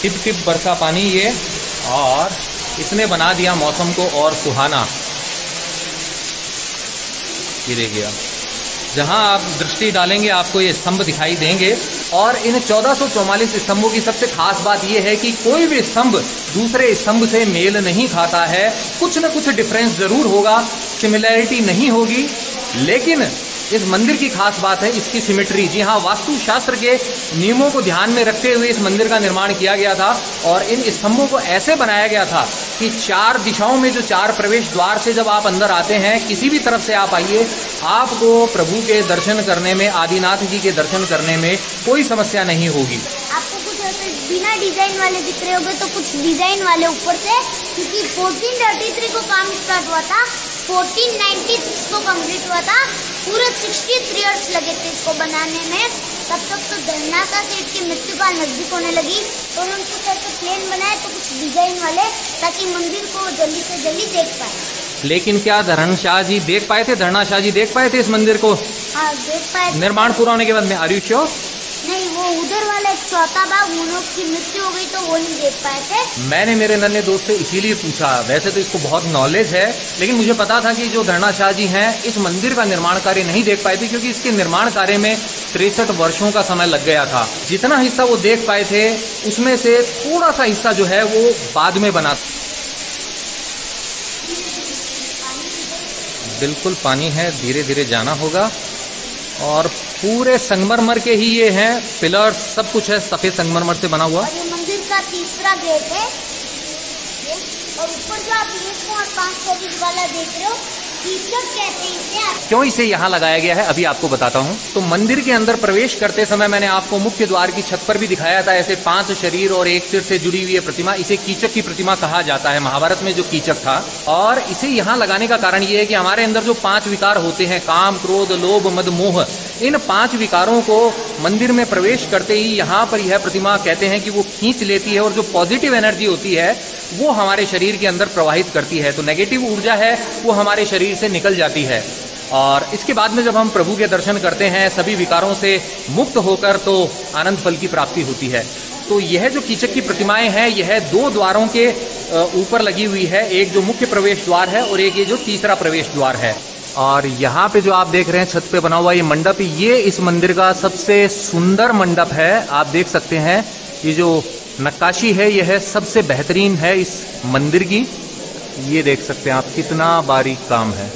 टिप टिप बरसा पानी ये, और इसने बना दिया मौसम को और सुहाना। ये देखिए जहाँ आप दृष्टि डालेंगे, आपको ये स्तंभ दिखाई देंगे। और इन 1444 स्तंभों की सबसे खास बात यह है कि कोई भी स्तंभ दूसरे स्तंभ से मेल नहीं खाता है। कुछ न कुछ डिफरेंस ज़रूर होगा। सिमिलैरिटी नहीं होगी। लेकिन इस मंदिर की खास बात है, इसकी सिमेट्री जी हाँ वास्तु शास्त्र के नियमों को ध्यान में रखते हुए इस मंदिर का निर्माण किया गया था और इन स्तंभों को ऐसे बनाया गया था कि चार दिशाओं में जो चार प्रवेश द्वार से जब आप अंदर आते हैं, किसी भी तरफ़ से आप आइए, आपको प्रभु के दर्शन करने में, आदिनाथ जी के दर्शन करने में कोई समस्या नहीं होगी। बिना डिज़ाइन वाले दिख रहे होंगे तो कुछ डिज़ाइन वाले ऊपर से, क्योंकि 1433 को काम स्टार्ट हुआ था 1496 को कंप्लीट हुआ था पूरे 63 इयर्स लगे थे इसको बनाने में। तब तक तो धरनाका सेठ की मृत्यु का नज़दीक होने लगी। तो उन्होंने कुछ ऐसे प्लेन बनाए तो कुछ डिज़ाइन वाले ताकि मंदिर को जल्दी से जल्दी देख पाए। लेकिन क्या धरण शाह जी देख पाए थे? धरना शाह जी देख पाए थे इस मंदिर को? हाँ देख पाए निर्माण पूरा होने के बाद में आर्यू श्योर नहीं, वो उधर वाला चौथा भाग उन की मृत्यु हो गई तो वो नहीं देख पाए थे। मैंने मेरे नन्हे दोस्त से इसीलिए पूछा। वैसे तो इसको बहुत नॉलेज है, लेकिन मुझे पता था कि जो धरना शाह जी हैं, इस मंदिर का निर्माण कार्य नहीं देख पाए थे, क्योंकि इसके निर्माण कार्य में तिरसठ वर्षों का समय लग गया था। जितना हिस्सा वो देख पाए थे, उसमें से थोड़ा सा हिस्सा जो है, वो बाद में बना बिल्कुल पानी है धीरे धीरे जाना होगा। और पूरे संगमरमर के ही ये हैं पिलर सब कुछ है, सफ़ेद संगमरमर से बना हुआ। और ये मंदिर का तीसरा गेट है। और ऊपर जो आप एक सर्विस वाला देख रहे हो क्यों इसे यहाँ लगाया गया है? अभी आपको बताता हूँ। तो मंदिर के अंदर प्रवेश करते समय मैंने आपको मुख्य द्वार की छत पर भी दिखाया था, ऐसे पाँच शरीर और एक सिर से जुड़ी हुई प्रतिमा, इसे कीचक की प्रतिमा कहा जाता है महाभारत में जो कीचक था। और इसे यहाँ लगाने का कारण ये है कि हमारे अंदर जो पाँच विकार होते हैं, काम, क्रोध, लोभ, मद, मोह इन पाँच विकारों को मंदिर में प्रवेश करते ही यहाँ पर यह प्रतिमा कहते हैं कि वो खींच लेती है और जो पॉजिटिव एनर्जी होती है, वो हमारे शरीर के अंदर प्रवाहित करती है। तो नेगेटिव ऊर्जा है, वो हमारे शरीर से निकल जाती है। और इसके बाद में जब हम प्रभु के दर्शन करते हैं, सभी विकारों से मुक्त होकर तो आनंद फल की प्राप्ति होती है। तो यह जो कीचक की प्रतिमाएँ हैं, यह दो द्वारों के ऊपर लगी हुई है। एक जो मुख्य प्रवेश द्वार है और एक ये जो तीसरा प्रवेश द्वार है। और यहाँ पे जो आप देख रहे हैं, छत पे बना हुआ ये मंडप, ये इस मंदिर का सबसे सुंदर मंडप है। आप देख सकते हैं ये जो नक्काशी है, यह है सबसे बेहतरीन है इस मंदिर की। ये देख सकते हैं आप, कितना बारीक काम है।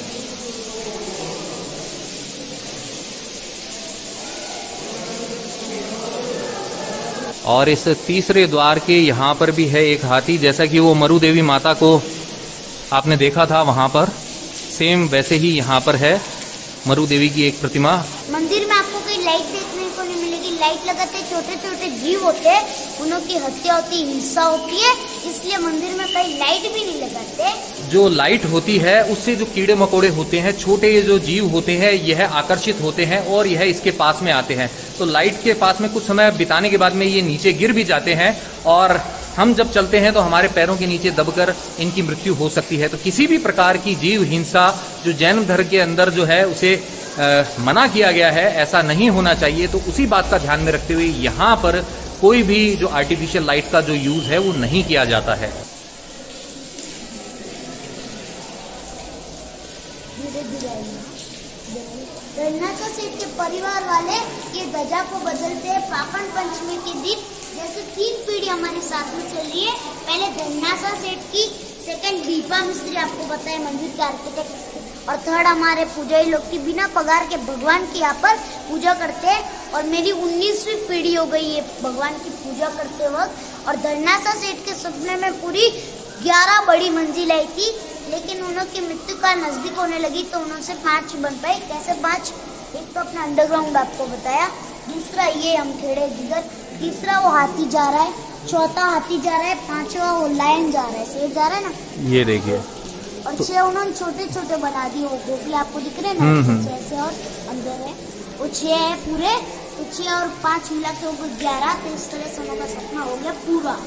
और इस तीसरे द्वार के यहाँ पर भी है एक हाथी, जैसा कि वो मरु देवी माता को आपने देखा था वहाँ पर। सेम वैसे ही यहाँ पर है मरु देवी की एक प्रतिमा। मंदिर में आपको कोई लाइट देखने को नहीं मिलेगी। लाइट लगाते छोटे छोटे जीव होते हैं, उनों की हत्या होती, हिंसा होती है, इसलिए मंदिर में कई लाइट भी नहीं लगाते। जो लाइट होती है, उससे जो कीड़े मकोड़े होते हैं, छोटे जो जीव होते हैं, यह आकर्षित होते हैं और यह इसके पास में आते हैं। तो लाइट के पास में कुछ समय बिताने के बाद में ये नीचे गिर भी जाते हैं और हम जब चलते हैं तो हमारे पैरों के नीचे दबकर इनकी मृत्यु हो सकती है। तो किसी भी प्रकार की जीव, हिंसा, जो जैन धर्म के अंदर जो है, उसे मना किया गया है, ऐसा नहीं होना चाहिए तो उसी बात का ध्यान में रखते हुए यहाँ पर कोई भी जो आर्टिफिशियल लाइट का जो यूज़ है, वो नहीं किया जाता है। के परिवार वाले ये ध्वजा को बदलते हैं पापन पंचमी के दिन। जैसे तीन पीढ़ी हमारे साथ में चल रही है। पहले धन्नासा सेठ की सेकंड दीपा मिस्त्री आपको बताया मंदिर के आर्किटेक्ट और थर्ड हमारे पुजारी लोग की बिना पगार के भगवान की यहाँ पर पूजा करते हैं। और मेरी उन्नीसवीं पीढ़ी हो गई है भगवान की पूजा करते वक्त। और धरनासा सेठ के सपने में पूरी ग्यारह बड़ी मंजिल आई थी, लेकिन उनकी मृत्यु का नज़दीक होने लगी तो उन्होंने पाँच बन पाई कैसे पाँच? एक तो अपना अंडरग्राउंड आपको बताया। दूसरा ये हम खेड़े जिधर। तीसरा वो हाथी जा रहा है। चौथा हाथी जा रहा है। पांचवा वो लायन जा रहा है। सेठ जा रहा है ना? ये देखिए। और छह उन्होंने छोटे छोटे बना दिए वो गोखले आपको दिख रहे हैं ना हम्म, हम्म। और अंदर है वो छह है पूरे तो छह और पाँच मिला के ग्यारह तो इस तरह से उनका सपना हो गया पूरा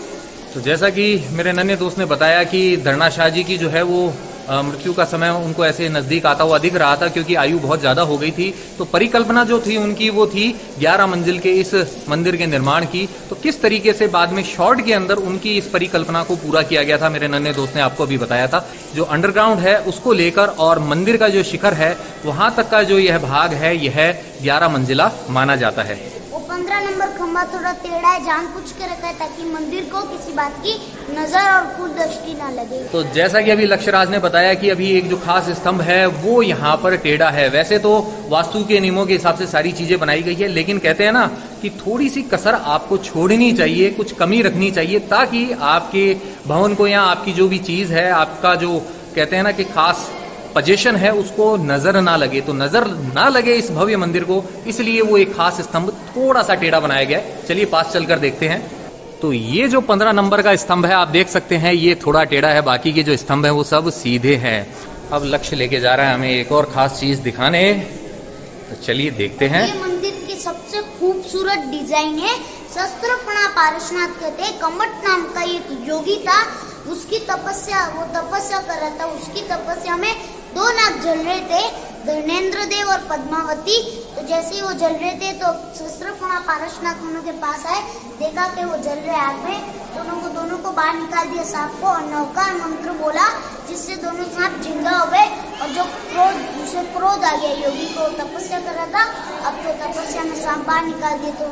तो जैसा कि मेरे नन्हे दोस्त ने बताया कि धरना शाह जी की जो है वो मृत्यु का समय उनको ऐसे नज़दीक आता हुआ दिख रहा था क्योंकि आयु बहुत ज़्यादा हो गई थी। तो परिकल्पना जो थी उनकी वो थी 11 मंजिल के इस मंदिर के निर्माण की। तो किस तरीके से बाद में शॉर्ट के अंदर उनकी इस परिकल्पना को पूरा किया गया था, मेरे नन्हे दोस्त ने आपको अभी बताया था। जो अंडरग्राउंड है उसको लेकर और मंदिर का जो शिखर है, वहाँ तक का जो यह भाग है, यह 11 मंजिला माना जाता है। पंद्रह नंबर खंबा थोड़ा टेढ़ा है, जान पूछ के रखा है ताकि मंदिर को किसी बात की नज़र और कुदृष्टि ना लगे। तो जैसा कि अभी लक्ष्यराज ने बताया कि अभी एक जो खास स्तंभ है, वो यहाँ पर टेढ़ा है। वैसे तो वास्तु के नियमों के हिसाब से सारी चीज़ें बनाई गई है, लेकिन कहते हैं ना कि थोड़ी सी कसर आपको छोड़नी चाहिए, कुछ कमी रखनी चाहिए, ताकि आपके भवन को या आपकी जो भी चीज़ है, आपका जो कहते हैं ना कि खास पोजीशन है, उसको नज़र ना लगे तो नज़र ना लगे इस भव्य मंदिर को, इसलिए वो एक खास स्तंभ थोड़ा सा टेढ़ा बनाया गया है। चलिए पास चलकर देखते हैं। तो ये जो पंद्रह नंबर का स्तंभ है, आप देख सकते हैं, ये थोड़ा टेढ़ा है, बाकी के जो स्तंभ है, वो सब सीधे हैं। अब लक्ष्य लेके जा रहा है हमें एक और खास चीज़ दिखाने। तो चलिए देखते हैं। ये मंदिर की सबसे खूबसूरत डिज़ाइन है। शस्त्रफणा पारसनाथ कहते कमट नाम का एक योगी था। उसकी तपस्या, वो तपस्या कर रहा था। उसकी तपस्या में दो नाग जल रहे थे, धर्मेंद्र देव और पद्मावती। तो जैसे ही वो जल रहे थे तो शस्त्रफणा पारसनाथ उनके पास आए, देखा कि वो जल रहे आग में। दोनों को दोनों को बाहर निकाल दिया सांप को और नौका मंत्र बोला, जिससे दोनों सांप ज़िंदा हो गए और जो क्रोध उसे क्रोध आ गया, योगी को तपस्या कर रहा था, अब तो तपस्या में सांप बाहर निकाल दिए तो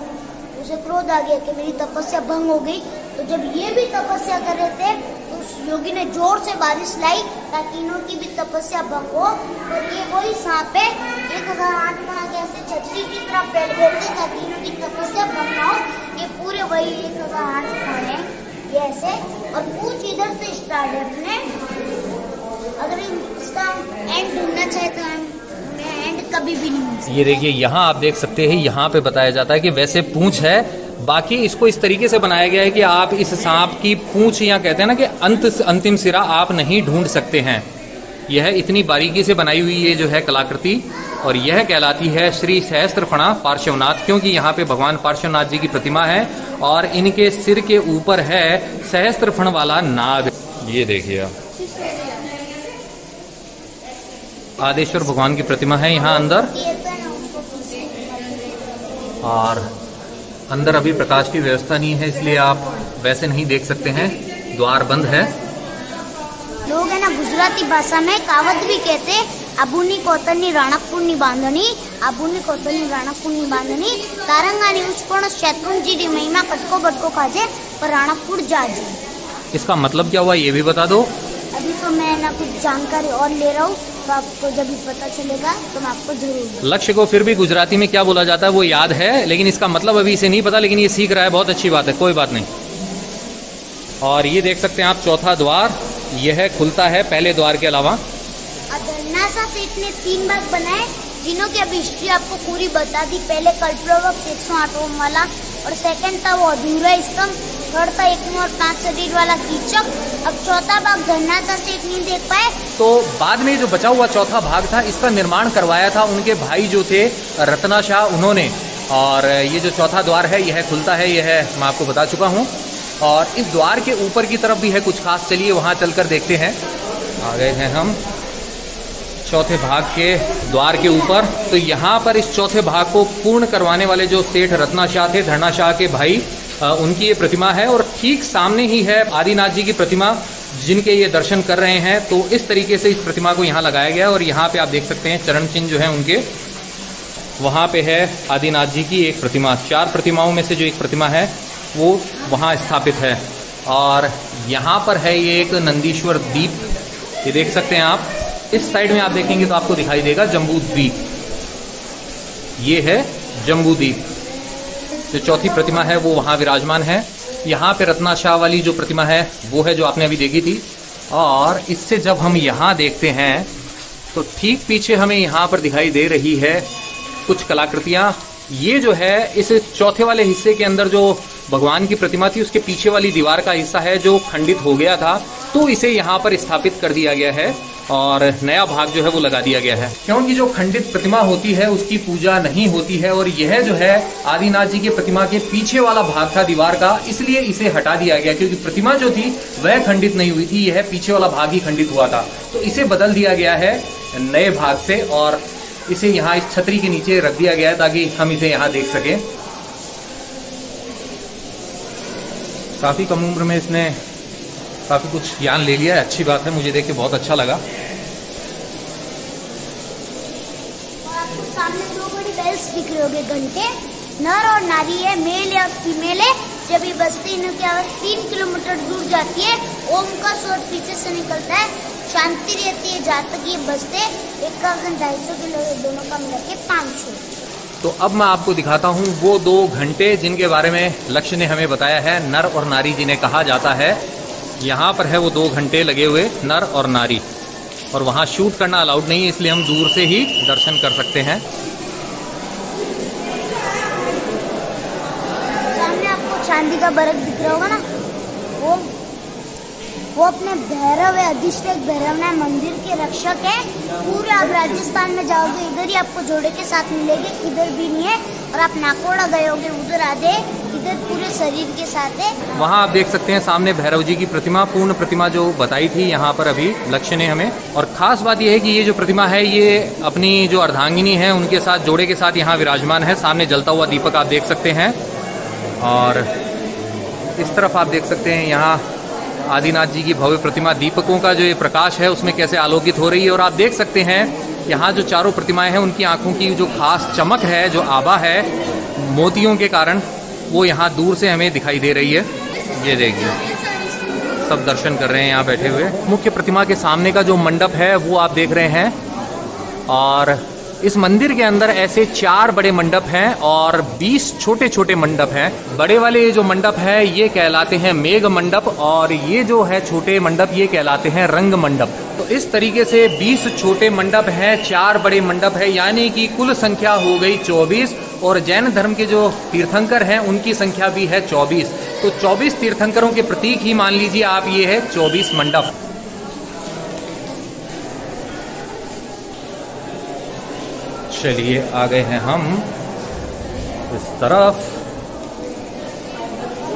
उसे क्रोध आ गया कि मेरी तपस्या भंग हो गई। तो जब ये भी तपस्या कर रहे थे तो उस योगी ने ज़ोर से बारिश लाई ताकि इन्हों की भी तपस्या भंग हो तो ये वही सांप है एक हज़ार आठ बना के ऐसे छतरी की तरह फैल गए थे ताकि इन्हों की तपस्या भंग ना हो ये पूरे वही एक हज़ार आठ फण है ये ऐसे और पूछ इधर से स्टार्ट है अपने। अगर इसका एंड ढूंढना चाहे तो हम एंड कभी भी नहीं ये देखिए यहाँ आप देख सकते हैं यहाँ पे बताया जाता है कि वैसे पूंछ है बाकी इसको इस तरीके से बनाया गया है कि आप इस सांप की पूंछ या कहते हैं ना कि अंत अंतिम सिरा आप नहीं ढूंढ सकते हैं। यह इतनी बारीकी से बनाई हुई ये जो है कलाकृति और यह कहलाती है श्री सहस्त्रफणा पार्श्वनाथ क्योंकि यहाँ पे भगवान पार्श्वनाथ जी की प्रतिमा है और इनके सिर के ऊपर है सहस्त्रफण वाला नाग। ये देखिए आप। आदेश्वर भगवान की प्रतिमा है यहाँ अंदर। तो और अंदर अभी प्रकाश की व्यवस्था नहीं है इसलिए आप वैसे नहीं देख सकते हैं द्वार बंद है लोग है ना गुजराती भाषा में कावत भी कहते हैं આબુની કોતરની રાણકપુરની બાંધણી આબુની કોતરની રાણકપુરની બાંધણી તારંગાની ઉચપણ શેત્રુંજીની મહિમા કટકો બટકો ખાજે पर राणकपुर जाजे इसका मतलब क्या हुआ ये भी बता दो अभी तो मैं ना कुछ जानकारी और ले रहा हूँ तो आपको जब भी पता चलेगा तो मैं आपको ज़रूर लक्ष्य को फिर भी गुजराती में क्या बोला जाता है वो याद है लेकिन इसका मतलब अभी इसे नहीं पता लेकिन ये सीख रहा है बहुत अच्छी बात है कोई बात नहीं। और ये देख सकते हैं आप चौथा द्वार यह खुलता है पहले द्वार के अलावा। नासा सेठ ने तीन भाग बनाए जिन्हों की अभी हिस्ट्री आपको पूरी बता दी पहले कल्पवृक्ष एक सौ आठ ओम वाला और सेकंड था वो अधूरा स्तंभ था एक और पाँच शरीर वाला कीचक, अब चौथा भाग धरनासा सेठ नहीं देख पाए। तो बाद में जो बचा हुआ चौथा भाग था इसका निर्माण करवाया था उनके भाई जो थे रत्ना शाह उन्होंने। और ये जो चौथा द्वार है, यह खुलता है, यह मैं आपको बता चुका हूँ। और इस द्वार के ऊपर की तरफ़ भी है कुछ खास, चलिए वहाँ चलकर देखते हैं। आ गए हैं हम चौथे भाग के द्वार के ऊपर। तो यहाँ पर इस चौथे भाग को पूर्ण करवाने वाले जो सेठ रत्ना शाह थे, धरना शाह के भाई उनकी ये प्रतिमा है और ठीक सामने ही है आदिनाथ जी की प्रतिमा, जिनके ये दर्शन कर रहे हैं। तो इस तरीके से इस प्रतिमा को यहाँ लगाया गया और यहाँ पे आप देख सकते हैं चरण चिन्ह जो है उनके। वहाँ पे है आदिनाथ जी की एक प्रतिमा। चार प्रतिमाओं में से जो एक प्रतिमा है, वो वहाँ स्थापित है। और यहाँ पर है ये एक नंदीश्वर दीप। ये देख सकते हैं आप। इस साइड में आप देखेंगे तो आपको दिखाई देगा जम्बू द्वीप ये है जम्बू द्वीप जो चौथी प्रतिमा है, वो वहाँ विराजमान है। यहाँ पे रत्ना शाह वाली जो प्रतिमा है, वो है जो आपने अभी देखी थी। और इससे जब हम यहाँ देखते हैं तो ठीक पीछे हमें यहाँ पर दिखाई दे रही है कुछ कलाकृतियाँ। ये जो है, इस चौथे वाले हिस्से के अंदर जो भगवान की प्रतिमा थी, उसके पीछे वाली दीवार का हिस्सा है जो खंडित हो गया था तो इसे यहाँ पर स्थापित कर दिया गया है। और नया भाग जो है वो लगा दिया गया है। क्योंकि जो खंडित प्रतिमा होती है, उसकी पूजा नहीं होती है और यह जो है, आदिनाथ जी की प्रतिमा के पीछे वाला भाग था दीवार का, इसलिए इसे हटा दिया गया क्योंकि प्रतिमा जो थी, वह खंडित नहीं हुई थी, यह पीछे वाला भाग ही खंडित हुआ था। तो इसे बदल दिया गया है नए भाग से और इसे यहाँ इस छतरी के नीचे रख दिया गया है ताकि हम इसे यहाँ देख सकें। काफ़ी कम उम्र में इसने काफ़ी कुछ ज्ञान ले लिया है। अच्छी बात है मुझे देख के बहुत अच्छा लगा। घंटे। नर और नारी है मेल या फीमेल है। जब ये इनकी आवाज़ तीन किलोमीटर दूर जाती है। ओम का स्वर पीछे से निकलता है। शांति रहती है जहाँ तक ये बजते एक का ढाई सौ किलो है, दोनों का मिला के पाँच सौ। तो अब मैं आपको दिखाता हूँ वो दो घंटे जिनके बारे में लक्ष्य ने हमें बताया है। नर और नारी जिन्हें कहा जाता है। यहाँ पर है वो दो घंटे लगे हुए नर और नारी। और वहाँ शूट करना अलाउड नहीं है, इसलिए हम दूर से ही दर्शन कर सकते हैं। सामने आपको चांदी का बरक दिख रहा होगा ना? वो वो अपने भैरव है अधिष्ठक भैरव है, मंदिर के रक्षक है। पूरे आप राजस्थान में जाओगे, इधर ही आपको जोड़े के साथ मिलेगी, इधर भी नहीं है। और आप नाकोड़ा गए होगे, उधर आधे। शरीर के साथ है। वहाँ आप देख सकते हैं सामने भैरव जी की प्रतिमा, पूर्ण प्रतिमा जो बताई थी यहाँ पर अभी लक्ष्य ने हमें। और खास बात यह है कि ये जो प्रतिमा है, ये अपनी जो अर्धांगिनी है, उनके साथ, जोड़े के साथ यहाँ विराजमान है। सामने जलता हुआ दीपक आप देख सकते हैं। और इस तरफ़ आप देख सकते हैं यहाँ आदिनाथ जी की भव्य प्रतिमा। दीपकों का जो ये प्रकाश है, उसमें कैसे आलोकित हो रही है। और आप देख सकते हैं, यहाँ जो चारों प्रतिमाएँ हैं, उनकी आँखों की जो खास चमक है, जो आभा है, मोतियों के कारण वो यहाँ दूर से हमें दिखाई दे रही है। ये देखिए। सब दर्शन कर रहे हैं यहाँ बैठे हुए। मुख्य प्रतिमा के सामने का जो मंडप है, वो आप देख रहे हैं। और इस मंदिर के अंदर ऐसे चार बड़े मंडप हैं और 20 छोटे छोटे मंडप हैं। बड़े वाले ये जो मंडप है, ये कहलाते हैं मेघ मंडप और ये जो है छोटे मंडप, ये कहलाते हैं रंग मंडप। तो इस तरीके से 20 छोटे मंडप हैं, चार बड़े मंडप है, यानी कि कुल संख्या हो गई 24 और जैन धर्म के जो तीर्थंकर हैं, उनकी संख्या भी है 24 तो 24 तीर्थंकरों के प्रतीक ही मान लीजिए आप, ये है 24 मंडप। चलिए आ गए हैं हम। इस तरफ़।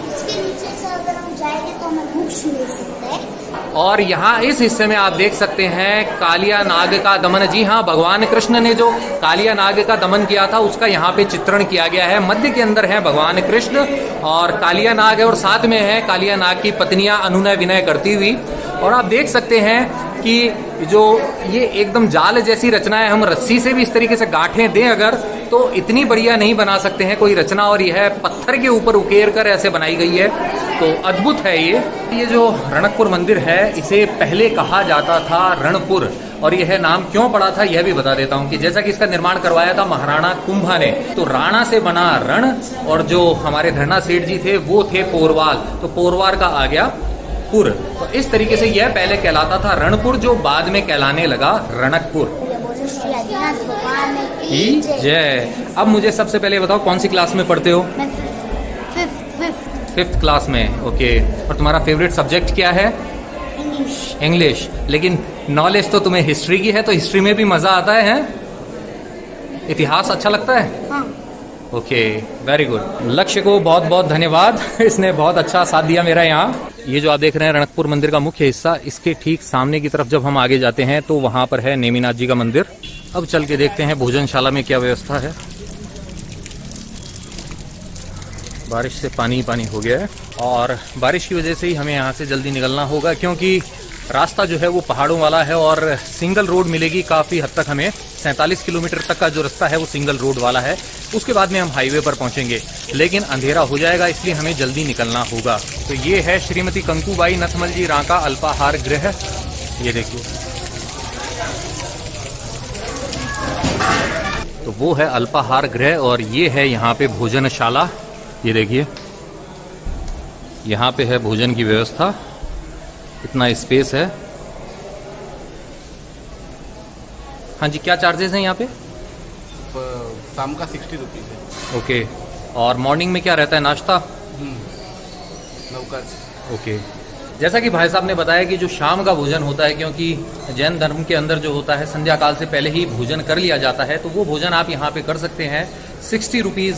इसके नीचे से अगर हम जाएँगे तो हमें मिल और यहाँ इस हिस्से में आप देख सकते हैं कालिया नाग का दमन। जी हाँ भगवान कृष्ण ने जो कालिया नाग का दमन किया था, उसका यहाँ पे चित्रण किया गया है। मध्य के अंदर है भगवान कृष्ण और कालिया नाग है और साथ में है कालिया नाग की पत्नियाँ अनुनय विनय करती हुई। और आप देख सकते हैं कि जो ये एकदम जाल जैसी रचना है, हम रस्सी से भी इस तरीके से गांठें दें अगर तो इतनी बढ़िया नहीं बना सकते हैं कोई रचना और यह पत्थर के ऊपर उकेर कर ऐसे बनाई गई है। तो अद्भुत है ये। ये जो रणकपुर मंदिर है, इसे पहले कहा जाता था रणपुर, और यह नाम क्यों पड़ा था यह भी बता देता हूँ कि जैसा कि इसका निर्माण करवाया था महाराणा कुंभा ने तो राणा से बना रण, और जो हमारे धरना सेठ जी थे, वो थे पोरवाल। तो पोरवार का आ गया। पुर तो इस तरीके से यह पहले कहलाता था रणपुर जो बाद में कहलाने लगा रणकपुर की जय। अब मुझे सबसे पहले बताओ कौन सी क्लास में पढ़ते हो? फिफ्थ फिफ्थ फिफ्थ क्लास में ओके और तुम्हारा फेवरेट सब्जेक्ट क्या है? इंग्लिश इंग्लिश लेकिन नॉलेज तो तुम्हें हिस्ट्री की है तो हिस्ट्री में भी मज़ा आता है, हैं? इतिहास अच्छा लगता है? हाँ। ओके वेरी गुड लक्ष्य को बहुत बहुत धन्यवाद। इसने बहुत अच्छा साथ दिया मेरा यहाँ। ये जो आप देख रहे हैं, रणकपुर मंदिर का मुख्य हिस्सा, इसके ठीक सामने की तरफ़ जब हम आगे जाते हैं तो वहाँ पर है नेमीनाथ जी का मंदिर। अब चल के देखते हैं भोजनशाला में क्या व्यवस्था है। बारिश से पानी पानी हो गया है, और बारिश की वजह से ही हमें यहाँ से जल्दी निकलना होगा, क्योंकि रास्ता जो है वो पहाड़ों वाला है और सिंगल रोड मिलेगी काफ़ी हद तक हमें। सैंतालीस किलोमीटर तक का जो रास्ता है वो सिंगल रोड वाला है। उसके बाद में हम हाईवे पर पहुँचेंगे। लेकिन अंधेरा हो जाएगा, इसलिए हमें जल्दी निकलना होगा। तो ये है श्रीमती कंकूबाई नथमल जी रांका अल्पाहार गृह। ये देखिए। तो वो है अल्पाहार गृह और ये है यहाँ पे भोजनशाला। ये देखिए। यहाँ पे है भोजन की व्यवस्था। इतना स्पेस है। हाँ जी क्या चार्जेस हैं यहाँ पे? शाम का सिक्सटी रुपीज़ है। ओके और मॉर्निंग में क्या रहता है? नाश्ता? ओके जैसा कि भाई साहब ने बताया कि जो शाम का भोजन होता है क्योंकि जैन धर्म के अंदर जो होता है संध्या काल से पहले ही भोजन कर लिया जाता है तो वो भोजन आप यहाँ पे कर सकते हैं। सिक्सटी रुपीज़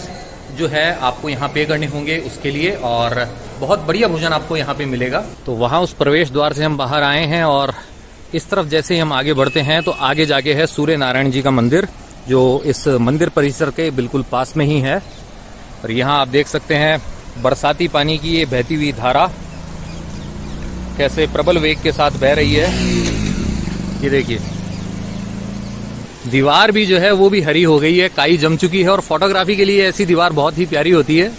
जो है आपको यहाँ पे करने होंगे उसके लिए और बहुत बढ़िया भोजन आपको यहाँ पे मिलेगा। तो वहाँ उस प्रवेश द्वार से हम बाहर आए हैं और इस तरफ़ जैसे ही हम आगे बढ़ते हैं तो आगे जाके है सूर्य नारायण जी का मंदिर, जो इस मंदिर परिसर के बिल्कुल पास में ही है। और यहाँ आप देख सकते हैं बरसाती पानी की ये बहती हुई धारा कैसे प्रबल वेग के साथ बह रही है। ये देखिए। दीवार भी जो है, वो भी हरी हो गई है, काई जम चुकी है और फोटोग्राफी के लिए ऐसी दीवार बहुत ही प्यारी होती है।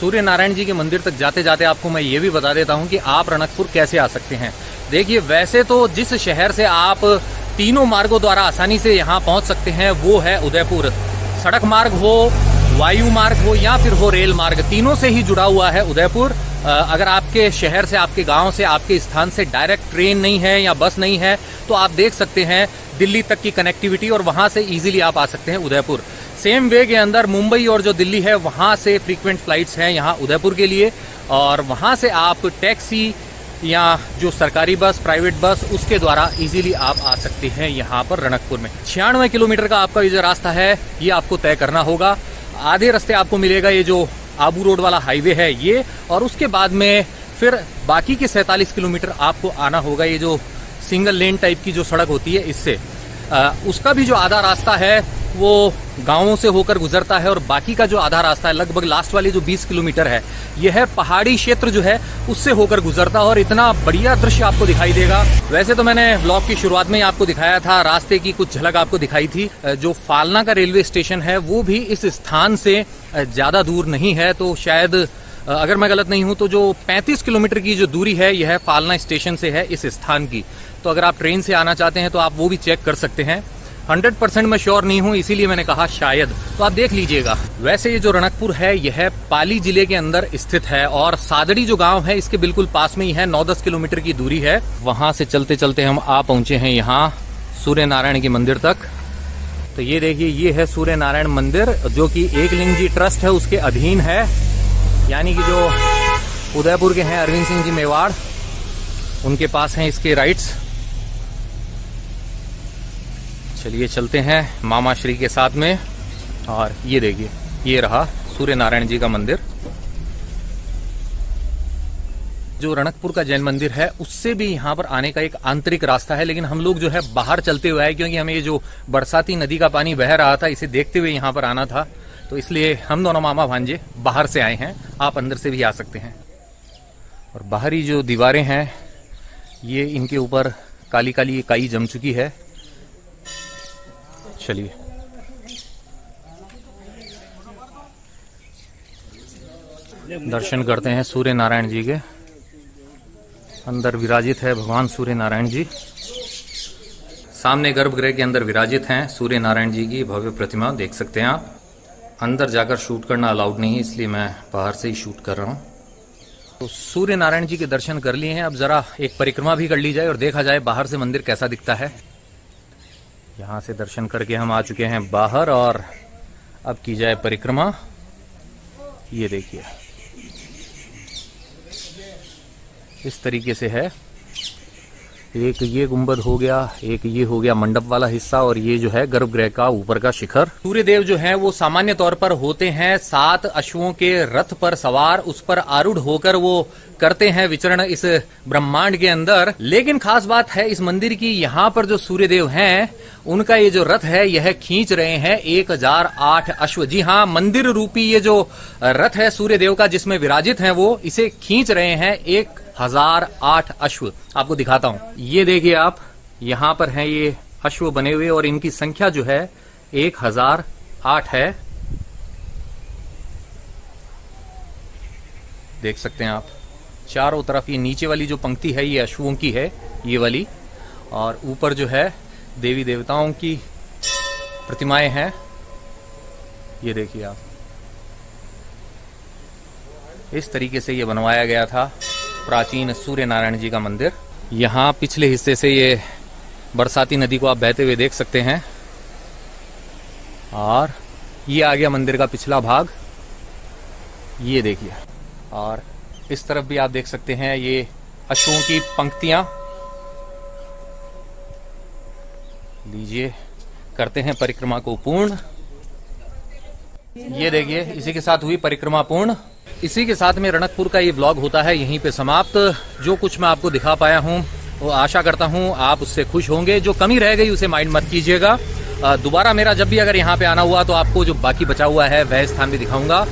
सूर्य नारायण जी के मंदिर तक जाते जाते आपको मैं ये भी बता देता हूँ कि आप रणकपुर कैसे आ सकते हैं। देखिए, वैसे तो जिस शहर से आप तीनों मार्गों द्वारा आसानी से यहाँ पहुँच सकते हैं, वो है उदयपुर। सड़क मार्ग हो, वायु मार्ग हो या फिर हो रेल मार्ग, तीनों से ही जुड़ा हुआ है उदयपुर। अगर आपके शहर से, आपके गाँव से, आपके स्थान से डायरेक्ट ट्रेन नहीं है या बस नहीं है तो आप देख सकते हैं दिल्ली तक की कनेक्टिविटी और वहाँ से इजीली आप आ सकते हैं उदयपुर। सेम वे के अंदर मुंबई और जो दिल्ली है, वहाँ से फ्रीक्वेंट फ्लाइट्स हैं यहाँ उदयपुर के लिए और वहाँ से आप टैक्सी या जो सरकारी बस प्राइवेट बस उसके द्वारा इजीली आप आ सकते हैं यहाँ पर रणकपुर में। छियानवे किलोमीटर का आपका ये जो रास्ता है, ये आपको तय करना होगा। आधे रास्ते आपको मिलेगा ये जो आबू रोड वाला हाईवे है ये, और उसके बाद में फिर बाकी के सैतालीस किलोमीटर आपको आना होगा, ये जो सिंगल लेन टाइप की जो सड़क होती है इससे। उसका भी जो आधा रास्ता है, वो गाँवों से होकर गुजरता है और बाकी का जो आधा रास्ता है, लगभग लास्ट वाली जो 20 किलोमीटर है, यह है पहाड़ी क्षेत्र जो है, उससे होकर गुजरता है और इतना बढ़िया दृश्य आपको दिखाई देगा। वैसे तो मैंने ब्लॉग की शुरुआत में ही आपको दिखाया था, रास्ते की कुछ झलक आपको दिखाई थी। जो फालना का रेलवे स्टेशन है, वो भी इस स्थान से ज़्यादा दूर नहीं है तो शायद अगर मैं गलत नहीं हूँ तो जो 35 किलोमीटर की जो दूरी है, यह है फालना स्टेशन से है, इस स्थान की। तो अगर आप ट्रेन से आना चाहते हैं तो आप वो भी चेक कर सकते हैं। हंड्रेड परसेंट मैं श्योर नहीं हूँ, इसीलिए मैंने कहा शायद। तो आप देख लीजिएगा, वैसे ये जो रणकपुर है, यह पाली ज़िले के अंदर स्थित है और सादड़ी जो गाँव है, इसके बिल्कुल पास में ही है, नौ दस किलोमीटर की दूरी है। वहाँ से चलते चलते हम आ पहुँचे हैं यहाँ सूर्य नारायण के मंदिर तक। तो ये देखिए, ये है सूर्य नारायण मंदिर, जो कि एक लिंग जी ट्रस्ट है, उसके अधीन है। यानी कि जो उदयपुर के हैं अरविंद सिंह जी मेवाड़, उनके पास हैं इसके राइट्स चलिए चलते हैं मामा श्री के साथ में, और ये देखिए, ये रहा सूर्य नारायण जी का मंदिर। जो रणकपुर का जैन मंदिर है, उससे भी यहाँ पर आने का एक आंतरिक रास्ता है, लेकिन हम लोग जो है बाहर चलते हुए आए, क्योंकि हमें ये जो बरसाती नदी का पानी बह रहा था, इसे देखते हुए यहाँ पर आना था। तो इसलिए हम दोनों मामा भांजे बाहर से आए हैं। आप अंदर से भी आ सकते हैं। और बाहरी जो दीवारें हैं, ये इनके ऊपर काली काली काई जम चुकी है। चलिए। दर्शन करते हैं सूर्य नारायण जी के। अंदर विराजित है भगवान सूर्य नारायण जी। सामने गर्भगृह के अंदर विराजित हैं सूर्य नारायण जी की भव्य प्रतिमा, देख सकते हैं आप। अंदर जाकर शूट करना अलाउड नहीं है, इसलिए मैं बाहर से ही शूट कर रहा हूँ। तो सूर्य नारायण जी के दर्शन कर लिए हैं। अब जरा एक परिक्रमा भी कर ली जाए और देखा जाए बाहर से मंदिर कैसा दिखता है। यहाँ से दर्शन करके हम आ चुके हैं बाहर और अब की जाए परिक्रमा। ये देखिए। इस तरीके से है। एक ये गुंबद हो गया, एक ये हो गया मंडप वाला हिस्सा और ये जो है गर्भगृह का ऊपर का शिखर। सूर्य देव जो है वो सामान्य तौर पर होते हैं, सात अश्वों के रथ पर सवार, उस पर आरूढ़ होकर वो करते हैं विचरण इस ब्रह्मांड के अंदर। लेकिन खास बात है, इस मंदिर की यहाँ पर जो सूर्य देव है, उनका ये जो रथ है, यह खींच रहे हैं एक हज़ार आठ अश्व। जी हाँ मंदिर रूपी ये जो रथ है सूर्य देव का जिसमें विराजित है वो, इसे खींच रहे हैं एक हज़ार आठ अश्व। आपको दिखाता हूँ। ये देखिए आप, यहाँ पर हैं ये अश्व बने हुए और इनकी संख्या जो है, एक हज़ार आठ है। देख सकते हैं आप, चारों तरफ़ ये नीचे वाली जो पंक्ति है, ये अश्वों की है, ये वाली। और ऊपर जो है, देवी देवताओं की प्रतिमाएँ हैं। ये देखिए आप। इस तरीके से ये बनवाया गया था। प्राचीन सूर्य नारायण जी का मंदिर। यहाँ पिछले हिस्से से ये बरसाती नदी को आप बहते हुए देख सकते हैं। और ये आ गया मंदिर का पिछला भाग। ये देखिए। और इस तरफ़ भी आप देख सकते हैं ये अशुओं की पंक्तियाँ। लीजिए, करते हैं परिक्रमा को पूर्ण। ये देखिए, इसी के साथ हुई परिक्रमा पूर्ण। इसी के साथ में रणकपुर का ये ब्लॉग होता है यहीं पे समाप्त। जो कुछ मैं आपको दिखा पाया हूँ, वो आशा करता हूँ आप उससे खुश होंगे। जो कमी रह गई उसे माइंड मत कीजिएगा। दोबारा मेरा जब भी अगर यहाँ पे आना हुआ तो आपको जो बाकी बचा हुआ है, वह स्थान भी दिखाऊँगा।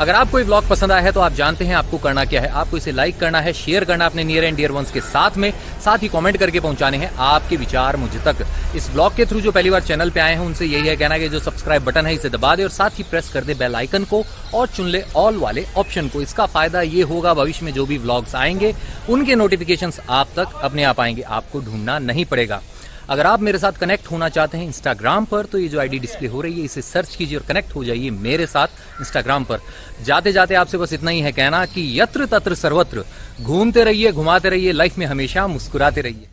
अगर आपको ब्लॉग पसंद आया है तो आप जानते हैं आपको करना क्या है। आपको इसे लाइक करना है शेयर करना अपने नियर एंड डियर वंस के साथ में। साथ ही कमेंट करके पहुँचाने हैं आपके विचार मुझे तक। इस ब्लॉग के थ्रू जो पहली बार चैनल पे आए हैं, उनसे यही है कहना कि जो सब्सक्राइब बटन है, इसे दबा दे और साथ ही प्रेस कर दे बेल आइकन को और चुन ले ऑल वाले ऑप्शन को। इसका फ़ायदा ये होगा, भविष्य में जो भी ब्लॉग्स आएँगे, उनके नोटिफिकेशन आप तक अपने आप आएँगे। आपको ढूंढना नहीं पड़ेगा। अगर आप मेरे साथ कनेक्ट होना चाहते हैं इंस्टाग्राम पर तो ये जो आईडी डिस्प्ले हो रही है, इसे सर्च कीजिए और कनेक्ट हो जाइए मेरे साथ इंस्टाग्राम पर। जाते जाते आपसे बस इतना ही है कहना कि यत्र तत्र सर्वत्र, घूमते रहिए, घुमाते रहिए लाइफ में हमेशा मुस्कुराते रहिए।